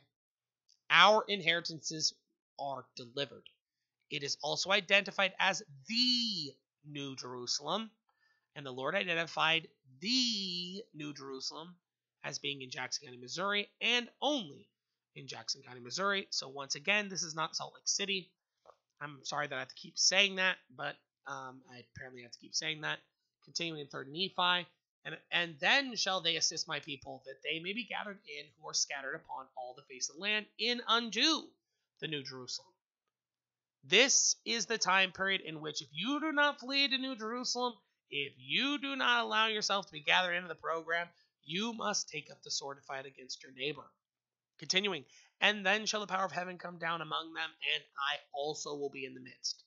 our inheritances are delivered. It is also identified as the New Jerusalem, and the Lord identified the New Jerusalem as being in Jackson County, Missouri, and only in Jackson County, Missouri. So once again, this is not Salt Lake City. I'm sorry that I have to keep saying that, but um, I apparently have to keep saying that. Continuing in Third Nephi, and and then shall they assist my people that they may be gathered in who are scattered upon all the face of the land in unto the New Jerusalem. This is the time period in which if you do not flee to New Jerusalem, if you do not allow yourself to be gathered into the program, you must take up the sword to fight against your neighbor. Continuing, and then shall the power of heaven come down among them, and I also will be in the midst.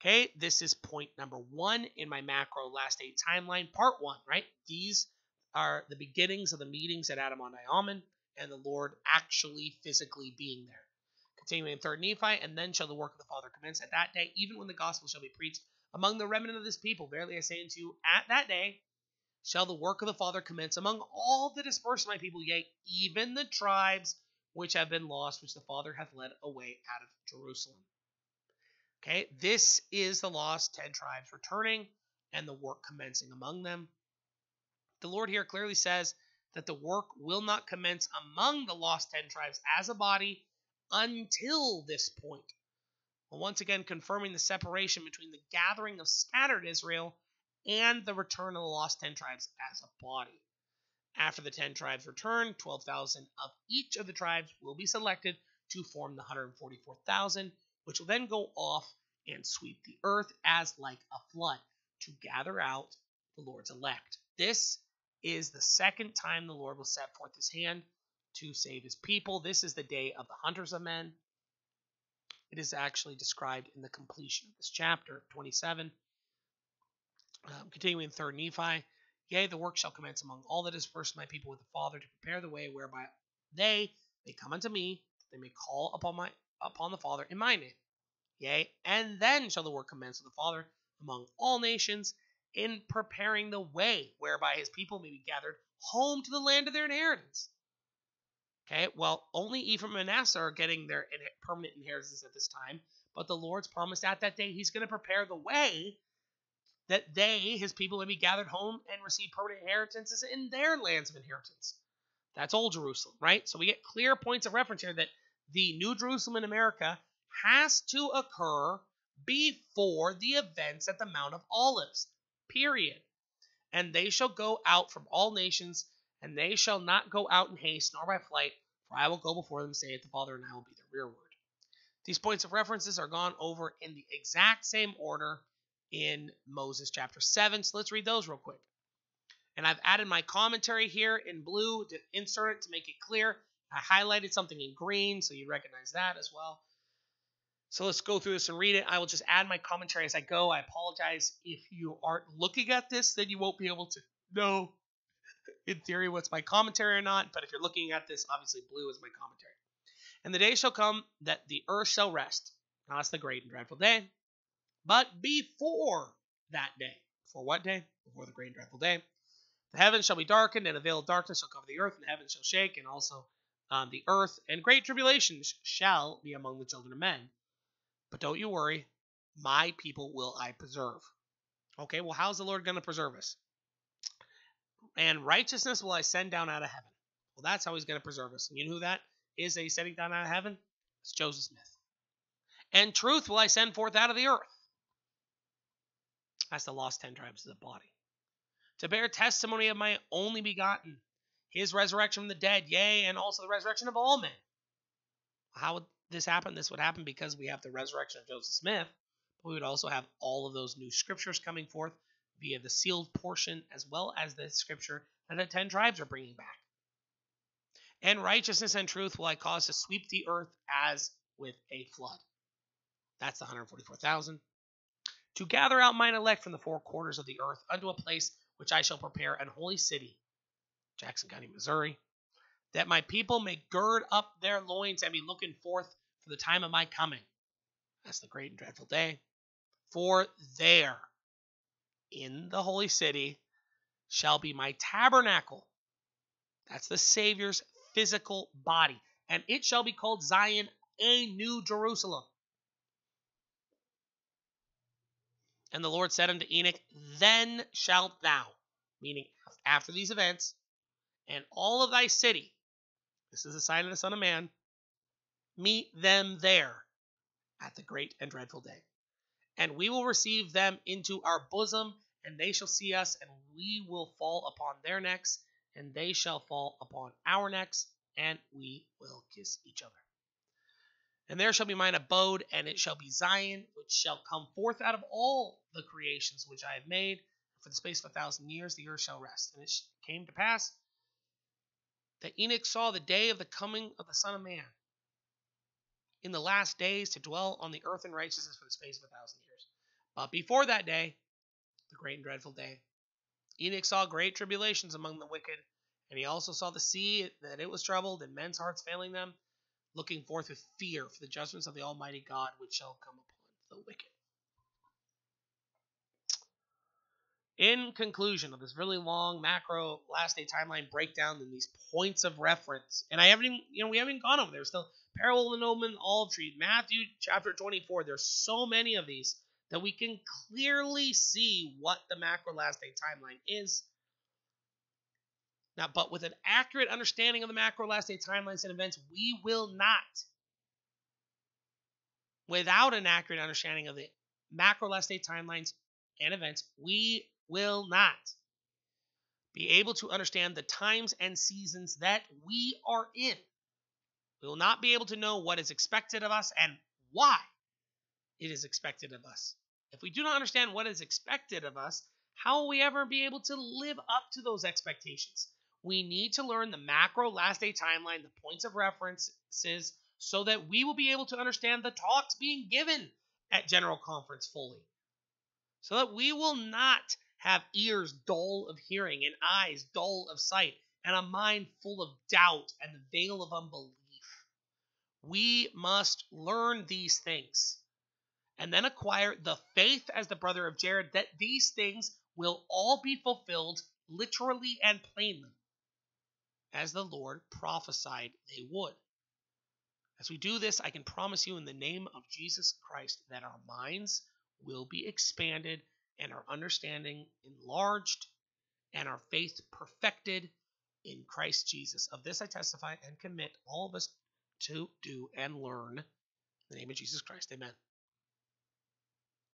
Okay, this is point number one in my macro last day timeline, part one, right? These are the beginnings of the meetings at Adam-ondi-Ahman and the Lord actually physically being there. Continuing in 3rd Nephi, and then shall the work of the Father commence at that day, even when the gospel shall be preached among the remnant of this people. Verily I say unto you, at that day shall the work of the Father commence among all the dispersed my people, yea, even the tribes which have been lost, which the Father hath led away out of Jerusalem. Okay, this is the lost ten tribes returning and the work commencing among them. The Lord here clearly says that the work will not commence among the lost ten tribes as a body until this point. Well, once again, confirming the separation between the gathering of scattered Israel and the return of the lost 10 tribes as a body. After the 10 tribes return, 12,000 of each of the tribes will be selected to form the 144,000, which will then go off and sweep the earth as like a flood to gather out the Lord's elect. This is the second time the Lord will set forth his hand to save his people. This is the day of the hunters of men. It is actually described in the completion of this chapter, 27. Um, continuing in third Nephi, yea, the work shall commence among all that is first my people with the Father to prepare the way whereby they may come unto me, they may call upon my upon the Father in my name. Yea, and then shall the work commence with the Father among all nations in preparing the way whereby his people may be gathered home to the land of their inheritance. Okay, well, only Ephraim and Manasseh are getting their permanent inheritance at this time, but the Lord's promised at that day he's going to prepare the way that they, his people, may be gathered home and receive permanent inheritances in their lands of inheritance. That's Old Jerusalem, right? So we get clear points of reference here that the New Jerusalem in America has to occur before the events at the Mount of Olives, period. And they shall go out from all nations And they shall not go out in haste nor by flight, for I will go before them, saith the Father, and I will be their rearward. These points of references are gone over in the exact same order in Moses chapter 7. So let's read those real quick. And I've added my commentary here in blue to insert it to make it clear. I highlighted something in green so you'd recognize that as well. So let's go through this and read it. I will just add my commentary as I go. I apologize if you aren't looking at this, then you won't be able to know in theory what's my commentary or not. But if you're looking at this, obviously blue is my commentary. And the day shall come that the earth shall rest. Now that's the great and dreadful day. But before that day, before what day? Before the great and dreadful day. The heavens shall be darkened, and a veil of darkness shall cover the earth, and the heavens shall shake, and also um, the earth, and great tribulations shall be among the children of men. But don't you worry, my people will I preserve. Okay, well, how's the Lord going to preserve us? And righteousness will I send down out of heaven. Well, that's how he's going to preserve us. And you know who that is he's sending down out of heaven? It's Joseph Smith. And truth will I send forth out of the earth. That's the lost ten tribes of the body. To bear testimony of my only begotten, his resurrection from the dead, yea, and also the resurrection of all men. How would this happen? This would happen because we have the resurrection of Joseph Smith, but we would also have all of those new scriptures coming forth via the sealed portion as well as the scripture that the ten tribes are bringing back. And righteousness and truth will I cause to sweep the earth as with a flood. That's the 144,000. To gather out mine elect from the four quarters of the earth unto a place which I shall prepare an holy city, Jackson County, Missouri, that my people may gird up their loins and be looking forth for the time of my coming. That's the great and dreadful day. For there, in the holy city, shall be my tabernacle. That's the Savior's physical body. And it shall be called Zion, a new Jerusalem. And the Lord said unto Enoch, Then shalt thou, meaning after these events, and all of thy city, this is the sign of the Son of Man, meet them there at the great and dreadful day. And we will receive them into our bosom, and they shall see us, and we will fall upon their necks, and they shall fall upon our necks, and we will kiss each other. And there shall be mine abode, and it shall be Zion, which shall come forth out of all the creations which I have made. For the space of a thousand years the earth shall rest. And it came to pass that Enoch saw the day of the coming of the Son of Man in the last days to dwell on the earth in righteousness for the space of a thousand years. But before that day, the great and dreadful day, Enoch saw great tribulations among the wicked, and he also saw the sea that it was troubled, and men's hearts failing them, looking forth with fear for the judgments of the Almighty God which shall come upon the wicked. In conclusion of this really long macro last day timeline breakdown and these points of reference, and I haven't even, you know, we haven't gone over there. Still, parallel and omen, olive tree, Matthew chapter 24. There's so many of these that we can clearly see what the macro last day timeline is. Now, but with an accurate understanding of the macro last day timelines and events, we will not, without an accurate understanding of the macro last day timelines and events, we will not be able to understand the times and seasons that we are in. We will not be able to know what is expected of us and why it is expected of us. If we do not understand what is expected of us, how will we ever be able to live up to those expectations? We need to learn the macro last day timeline, the points of references, so that we will be able to understand the talks being given at General Conference fully. So that we will not have ears dull of hearing, and eyes dull of sight, and a mind full of doubt and the veil of unbelief. We must learn these things and then acquire the faith as the brother of Jared that these things will all be fulfilled literally and plainly, as the Lord prophesied they would. As we do this, I can promise you in the name of Jesus Christ that our minds will be expanded and our understanding enlarged and our faith perfected in Christ Jesus. Of this I testify and commit all of us to do and learn. In the name of Jesus Christ, amen.